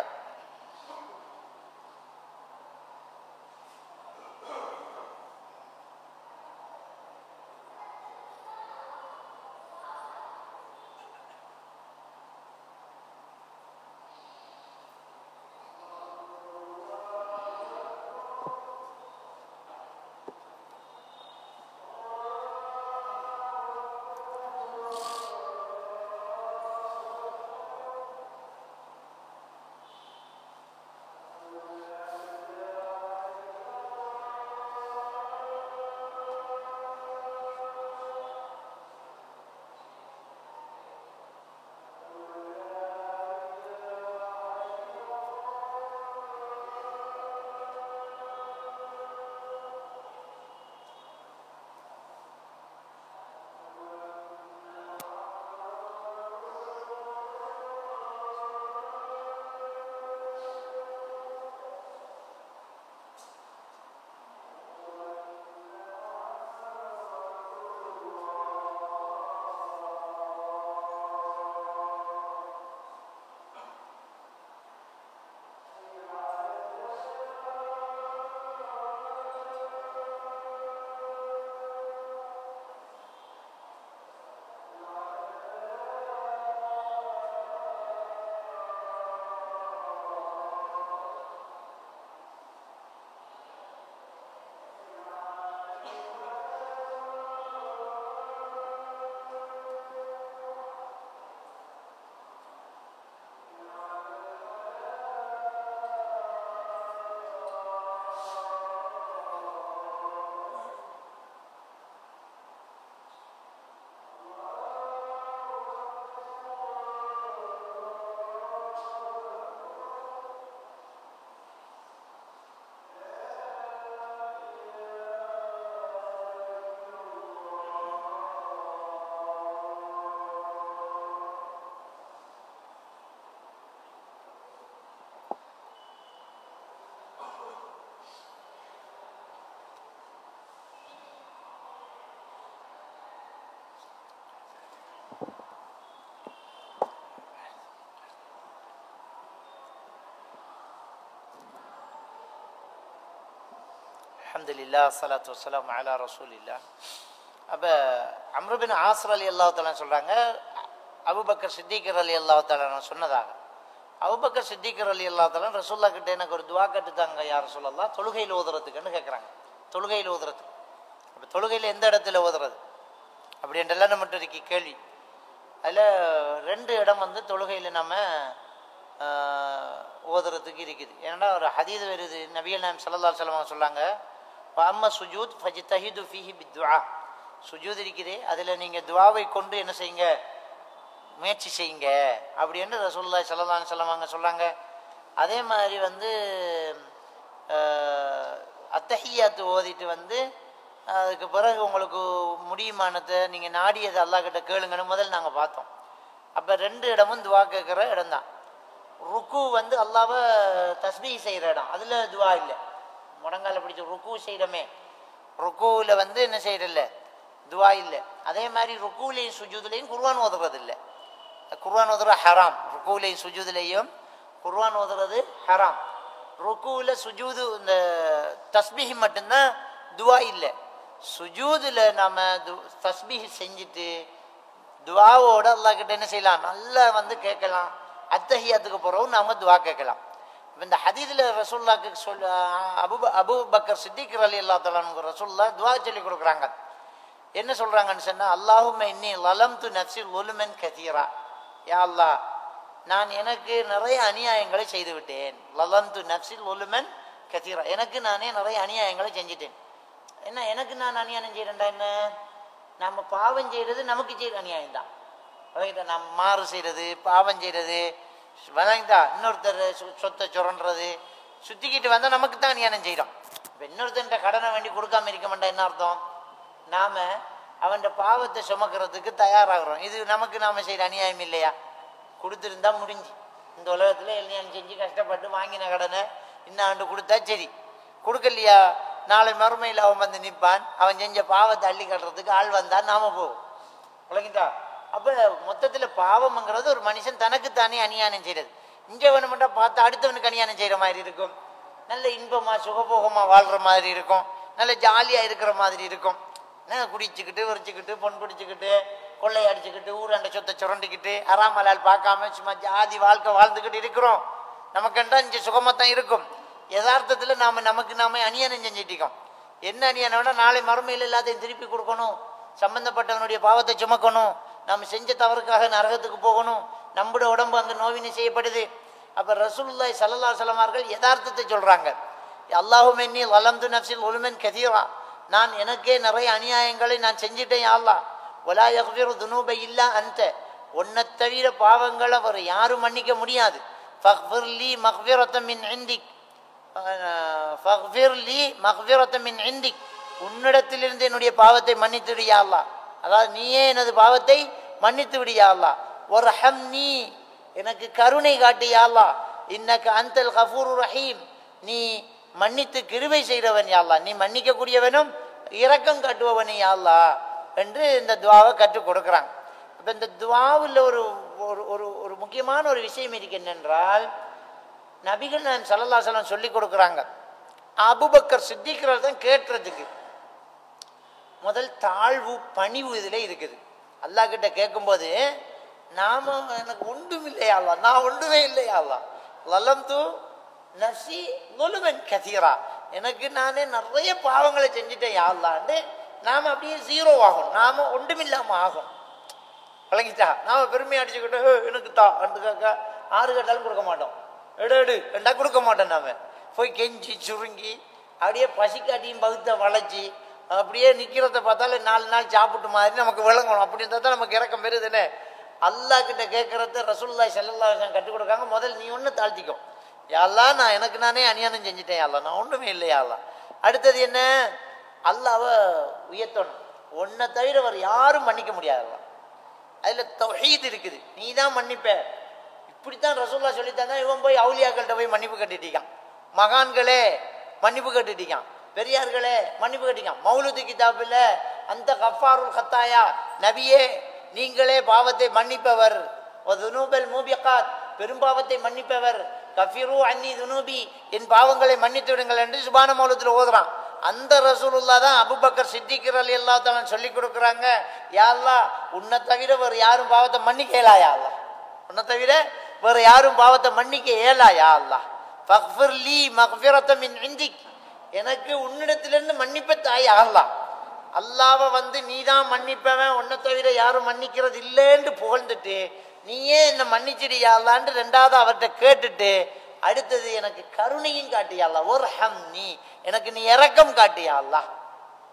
அலமதுல்லா சலாத்து வலாம் அலா ரசூலில்லா அப்போ அம்ருபின் ஆசர் அலி அல்லாஹாலன் சொல்கிறாங்க அபுபக்கர் சித்திகர் அலி அல்லாஹாலன் சொன்னதாக. அபுபக்கர் சித்திகர் அலி அல்லாஹாலன் ரசூல்லா கிட்ட எனக்கு ஒரு துவா கட்டுத்தாங்க யார் சொல்லலாம் தொழுகையில் ஓதுறதுக்குன்னு கேட்குறாங்க தொழுகையில் ஓதுறது அப்போ தொழுகையில் எந்த இடத்துல ஓதுறது? அப்படின்றலாம் நம்மகிட்ட இருக்கு கேள்வி. அதில் ரெண்டு இடம் வந்து தொழுகையில் நம்ம ஓதுறதுக்கு இருக்குது. ஏன்னா ஒரு ஹதீது வருது. நபிகள் நாயம் சல்லா சொல்லுவாங்க சொல்லாங்க அம்ம சுஜூத் ஃபஜி தஹிது ஃபிஹி பித்வா. சுஜூத் இருக்குதே அதில் நீங்கள் துவாவை கொண்டு என்ன செய்யுங்க? முயற்சி செய்யுங்க. அப்படின்னு ரசூல்லா சல்லல்லாஹு சொல்லுவாங்க சொல்லாங்க அதே மாதிரி வந்து அத்தஹியாத்து ஓதிட்டு வந்து அதுக்கு பிறகு உங்களுக்கு முடியுமானதை நீங்கள் நாடியதை அல்லாஹ் கிட்ட கேளுங்கன்னு முதல் நாங்கள் பார்த்தோம். அப்போ ரெண்டு இடமும் துவா கேட்குற இடம்தான். ருக்கு வந்து அல்லாவை தஸ்பீ செய்கிற இடம். அதில் துவா இல்லை. முடங்கால பிடிச்சி ருக்கு செய்கிறோமே ருக்குவில் வந்து என்ன செய்யறதில்ல துவா இல்லை. அதே மாதிரி ருக்குவிலையும் சுஜூதுலையும் குர்வான் ஓதுறது இல்லை குர்வான் ஓதுறது ஹராம். ருக்குவிலையும் சுஜூதுலையும் குர்வான் ஓதுறது ஹராம். ருக்குவில் சுஜூது இந்த தஸ்பிஹி மட்டும்தான் துவா இல்லை. சுஜூதில் நாம் து தஸ்பிஹி செஞ்சுட்டு துவாவோட அல்லாஹ் கிட்ட என்ன செய்யலாம்? நல்லா வந்து கேட்கலாம். அத்தகையத்துக்கு போகிறவும் நாம் துவா கேட்கலாம். இந்த ஹதீதில் ரசூல்லாக்கு சொல் Abu Abu Bakr Siddiq Ali Allah தலானுங்க ரசூல்லா துவா சொல்லி கொடுக்குறாங்க. என்ன சொல்கிறாங்கன்னு சொன்னால் அல்லாஹுமே இன்னி லலம் து நப்சி ஒலுமென் கதீரா யா அல்லாஹ் நான் எனக்கு நிறைய அநியாயங்களை செய்து விட்டேன் லலம் து நப்சில் ஒலுமென் கதீரா எனக்கு நானே நிறைய அநியாயங்களை செஞ்சிட்டேன். என்ன எனக்கு நான் அநியாயம் செய்யறேன்டா என்ன? நம்ம பாவம் செய்கிறது நமக்கு செய்கிற அநியாயம் தான் நம்ம மாறு செய்யறது பாவம் செய்கிறது வழங்கிட்டா இன்னொருத்தர் சொ- சொத்தை சுரண்டுறது சுத்திக்கிட்டு வந்தால் நமக்கு தான் அநியாயம் செய்கிறோம் இப்போ இன்னொருத்தன் கடனை வேண்டி கொடுக்காம இருக்க மாட்டா என்ன அர்த்தம்? நாம் அவன்கிட்ட பாவத்தை சுமக்கிறதுக்கு தயாராகிறோம். இது நமக்கு நாம் செய்கிற அநியாயம் இல்லையா? கொடுத்துருந்தா முடிஞ்சு. இந்த உலகத்தில் எல்லாம் செஞ்சு கஷ்டப்பட்டு வாங்கின கடனை இன்னும் ஆண்டு கொடுத்தா சரி. கொடுக்கலையா? நாளை மறுமையில் அவன் வந்து நிற்பான். அவன் செஞ்ச பாவத்தை அள்ளி கட்டுறதுக்கு ஆள் வந்தால் நாம போவோம். விளங்கிட்டா அப்போ மொத்தத்தில் பாவம்ங்கிறது ஒரு மனுஷன் தனக்குத்தானே அநியாயம் இங்கே இங்க மட்டும் பார்த்தா அடுத்தவனுக்கு அநியாயம் செய்கிற மாதிரி இருக்கும். நல்ல இன்பமாக சுகபோகமாக வாழ்கிற மாதிரி இருக்கும். நல்ல ஜாலியாக இருக்கிற மாதிரி இருக்கும். என்ன குடிச்சுக்கிட்டு உரிச்சிக்கிட்டு பொன் பிடிச்சிக்கிட்டு கொள்ளையடிச்சுக்கிட்டு அடிச்சுக்கிட்டு ஊராண்ட சொத்தை சுரண்டிக்கிட்டு அறாமலால் பார்க்காம சும்மா ஜாதி வாழ்க்கை வாழ்ந்துக்கிட்டு இருக்கிறோம். நமக்குண்டா இங்கே சுகமாக தான் இருக்கும். யதார்த்தத்தில் நாம நமக்கு நாம அநியாயம் செஞ்சிட்டிருக்கோம். என்ன அநியாயம்னா நாளை மறுமையில் எல்லாத்தையும் திருப்பி கொடுக்கணும். சம்பந்தப்பட்டவனுடைய பாவத்தை சுமக்கணும். நம்ம செஞ்ச தவறுக்காக நரகத்துக்கு போகணும். நம்முட உடம்பு அங்கே நோவினை செய்யப்படுது. அப்போ ரசூலுல்லாஹி சல்லல்லா சலமார்கள் யதார்த்தத்தை சொல்கிறாங்க அல்லாஹும் என்னி வலந்து நஃப்ஸில் உலுமன் கதீரா. நான் எனக்கே நிறைய அநியாயங்களை நான் செஞ்சிட்டேன் யா ஒலா யகுவீர் துனூபை இல்லா அந்த உன்னை தவிர பாவங்களை அவர் யாரும் மன்னிக்க முடியாது. ஃபஹ்விர்லி மஹ்விரத்தமின் மக்ஃபிரத்தம் மின் இந்திக் ஃபக்ஃபிர் லீ மின் இந்திக் உன்னிடத்திலிருந்து என்னுடைய பாவத்தை மன்னித்து விடியா அதாவது நீயே எனது பாவத்தை மன்னித்து விடியா ஒரு ஹம் நீ எனக்கு கருணை காட்டு இன்னக்கு அந்தல் கஃபூர் ரஹீம். நீ மன்னித்து கிருவை செய்கிறவன் யாழ்லா நீ மன்னிக்கக்கூடியவனும் இரக்கம் காட்டுபவனே யாழ்லா என்று இந்த துவாவை கற்றுக் கொடுக்குறாங்க. அப்போ இந்த துவாவில் ஒரு ஒரு ஒரு ஒரு முக்கியமான ஒரு விஷயம் இருக்கு என்னென்றால் நபிகள் நான் சல்லல்லா சொல்லி கொடுக்குறாங்க. அபுபக்கர் சித்திக்கிறது தான் கேட்டுறதுக்கு முதல் தாழ்வு பணிவு இதில் இருக்குது. அல்லாஹ் கிட்ட கேட்கும்போது நாம எனக்கு ஒன்றும் இல்லையாளா நான் ஒன்றுமே இல்லையாளா லலம் தூ நசி நொலுவன் கதீரா எனக்கு நானே நிறைய பாவங்களை செஞ்சுட்டேன் யாழ்லான்னு நாம அப்படியே ஜீரோ ஆகும் நாம ஒன்றுமில்லாம ஆகும் விளங்கிட்டா நாம பெருமையை அடிச்சுக்கிட்டோம் எனக்கு தா. அந்த காக்கா ஆறு கேட்டாலும் கொடுக்க மாட்டோம். எடு எடு. ரெண்டா கொடுக்க மாட்டோம் நாம. போய் கெஞ்சி சுருங்கி அப்படியே பசிக்காட்டியும் பகுத்த வளைச்சி அப்படியே நிற்கிறத பார்த்தாலும் நாலு நாள் சாப்பிட்டு மாதிரி நமக்கு விளங்கணும். அப்படி இருந்தால் தான் நமக்கு இறக்கம் பெறுதுன்னு. அல்லாஹ் கிட்ட கேட்கறத ரசூல்லா செல்லல்லா கட்டுக் கற்றுக் கொடுக்காங்க. முதல் நீ ஒன்று தாழ்த்திக்கோ. யாழ்லா நான் எனக்கு நானே அநியாயம் செஞ்சுட்டேன் யாழ்லா நான் ஒன்றுமே இல்லை அடுத்தது என்ன? அல்லாவை உயர்த்தணும். உன்னை தவிர அவர் யாரும் மன்னிக்க முடியாதுலாம் அதில் தொகைது இருக்குது. நீ தான் மன்னிப்ப. இப்படித்தான் ரசூல்லா சொல்லித்தான் இவன் போய் அவுலியாக்கள்கிட்ட போய் மன்னிப்பு கட்டிட்டிக்கான் மகான்களே மன்னிப்பு கட்டிட்டிக்கான் பெரியார்களே மன்னிப்பு கேட்டீங்க. மௌலுது கிதாபில் அந்த கஃபாருல் கத்தாயா நபியே நீங்களே பாவத்தை மன்னிப்பவர். துனூபல் மூபிகாத் பெரும்பாவத்தை மன்னிப்பவர். கஃபிரு அன்னி துனூபி என் பாவங்களை மன்னித்து விடுங்கள் என்று சுபான மௌலத்தில் ஓதுறான். அந்த ரசூலுல்லா தான் அபுபக்கர் சித்திக்கிற அலி அல்லா தான் சொல்லி கொடுக்குறாங்க யாழ்லா உன்னை தவிர வேறு யாரும் பாவத்தை மன்னிக்க இயலாயா அல்லா உன்னை தவிர வேறு யாரும் பாவத்தை மன்னிக்க இயலாயா அல்லா ஃபக்ஃபிர் லீ மக்ஃபிரத்த இன் இந்திக் எனக்கு உன்னிடத்திலிருந்து மன்னிப்பை தாய் ஆகலாம் அல்லாவை வந்து நீ தான் மன்னிப்பவன். உன்னை தவிர யாரும் மன்னிக்கிறது இல்லைன்னு புகழ்ந்துட்டு நீயே என்னை மன்னிச்சிடியாலான்னு ரெண்டாவது அவர்கிட்ட கேட்டுட்டு அடுத்தது எனக்கு கருணையும் காட்டியா ஒரு ஹம் நீ. எனக்கு நீ இறக்கம் காட்டியா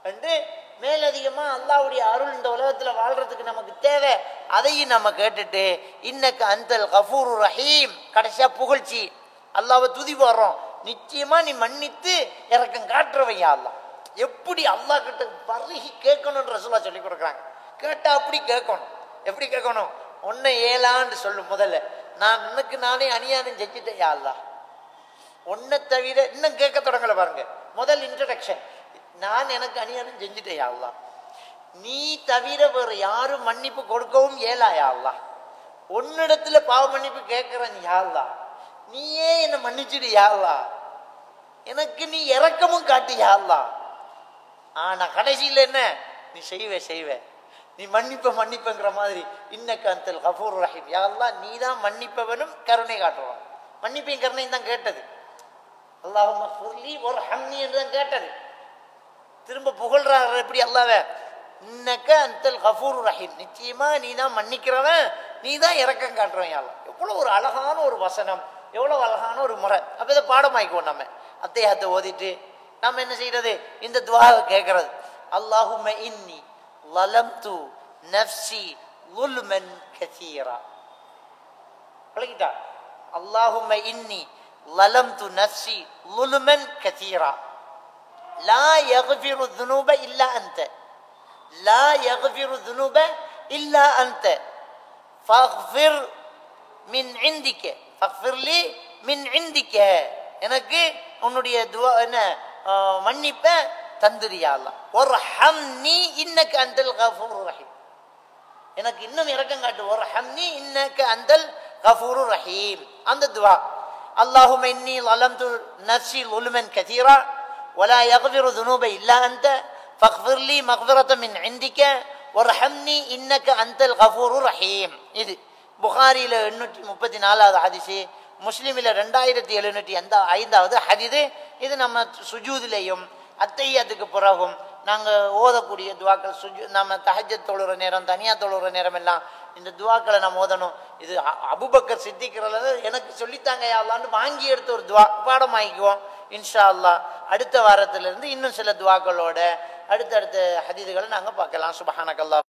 என்று மேலதிகமா அல்லாவுடைய அருள் இந்த உலகத்துல வாழ்றதுக்கு நமக்கு தேவை. அதையும் நம்ம கேட்டுட்டு இன்னக்கு அந்தல் கஃபூர் ரஹீம். கடைசியா புகழ்ச்சி. அல்லாவை துதி வர்றோம் நிச்சயமா நீ மன்னித்து இறக்கம் காட்டுறவையா அல்லா எப்படி அல்லாஹ் கிட்ட பருகி கேட்கணும்ன்ற சொல்ல சொல்லி கொடுக்குறாங்க. கேட்டா அப்படி கேட்கணும். எப்படி கேட்கணும்? ஒன்னை ஏலான்னு சொல்லும் முதல்ல. நான் உனக்கு நானே அநியாயம் செஞ்சுட்டேன் யா அல்லா ஒன்னை தவிர இன்னும் கேட்க தொடங்கல பாருங்க. முதல் இன்ட்ரடக்ஷன் நான் எனக்கு அநியாயம் செஞ்சுட்டேன் யா அல்லா நீ தவிர வேறு யாரும் மன்னிப்பு கொடுக்கவும் ஏலா யா அல்லா உன்னிடத்துல பாவ மன்னிப்பு கேட்கிறேன் யா அல்லா நீயே என்னை மன்னிச்சிடு யா அல்லா எனக்கு நீ இறக்கமும் காட்டு யா ஆனா கடைசியில் என்ன? நீ செய்வே செய்வே. நீ மன்னிப்ப மன்னிப்பங்கிற மாதிரி இன்னக்கு அந்தல் கஃபூர் ரஹீம். யாரெல்லாம் நீ தான் மன்னிப்பவனும் கருணை காட்டுவான் மன்னிப்பையும் கருணையும் தான் கேட்டது. அல்லாஹும் சொல்லி ஒரு ஹம்னி என்று தான் கேட்டது. திரும்ப புகழ்றாரு எப்படி அல்லாவே இன்னக்க அந்தல் கஃபூர் ரஹீம். நிச்சயமா நீ தான் மன்னிக்கிறவன் நீ தான் இறக்கம் காட்டுறவன் யாழ்லா எவ்வளோ ஒரு அழகான ஒரு வசனம் எவ்வளோ அழகான ஒரு முறை. அப்போ இதை பாடமாய்க்குவோம் நம்ம. அத்தையாத்தை ஓதிட்டு நம்ம என்ன செய்யறது இந்த துவாவை கேட்கறது அல்லாஹும இன்னி லலம்து நஃப்சி லுல்மன் கசீரா விளக்கிட்டா அல்லாஹும இன்னி லலம்து நஃப்சி லுல்மன் கசீரா லா யக்ஃபிரு துனூப இல்லா அன்த லா யக்ஃபிரு துனூப இல்லா அன்த ஃபக்ஃபிர் மின் இந்திக்க ஃபக்ஃபிர் லி மின் இந்திக்க எனக்கு உன்னுடைய துவா என்ன ஆஹ், மன்னிப்ப தந்துரியால ஒரு ஹம் நீ இன்னக்கு அந்தல் கஃபூர் ரஹீம் எனக்கு இன்னும் இறக்கம் காட்டு ஒரு ஹம்னி இன்னக்கு அந்தல் கஃபூர் ரஹீம் அந்த துவா اللهم إني ظلمت نفسي ظلما كثيرا ولا يغفر ذنوب إلا أنت فاغفر لي مغفرة من عندك وارحمني إنك أنت الغفور الرحيم இது புகாரியில் எண்ணூற்றி முப்பத்தி நாலாவது ஹதீஸு முஸ்லீமில் ரெண்டாயிரத்தி எழுநூற்றி அந்த ஐந்தாவது ஹதிது இது நம்ம சுஜூதிலையும் அத்தையத்துக்கு பிறகும் நாங்கள் ஓதக்கூடிய துவாக்கள் சுஜு நம்ம தஹஜத் தொழுற நேரம் தனியாக தொழுற நேரம் எல்லாம் இந்த துவாக்களை நம்ம ஓதணும். இது அ- சித்திக்கிறது எனக்கு சொல்லித்தாங்க யாருலான்னு வாங்கி எடுத்த ஒரு துவா பாடம் வாங்கிக்குவோம் இன்ஷா அல்லாஹ் அடுத்த வாரத்திலிருந்து இன்னும் சில துவாக்களோட அடுத்தடுத்த ஹதீதுகளை நாங்கள் பார்க்கலாம். சுபஹானக்கல்லா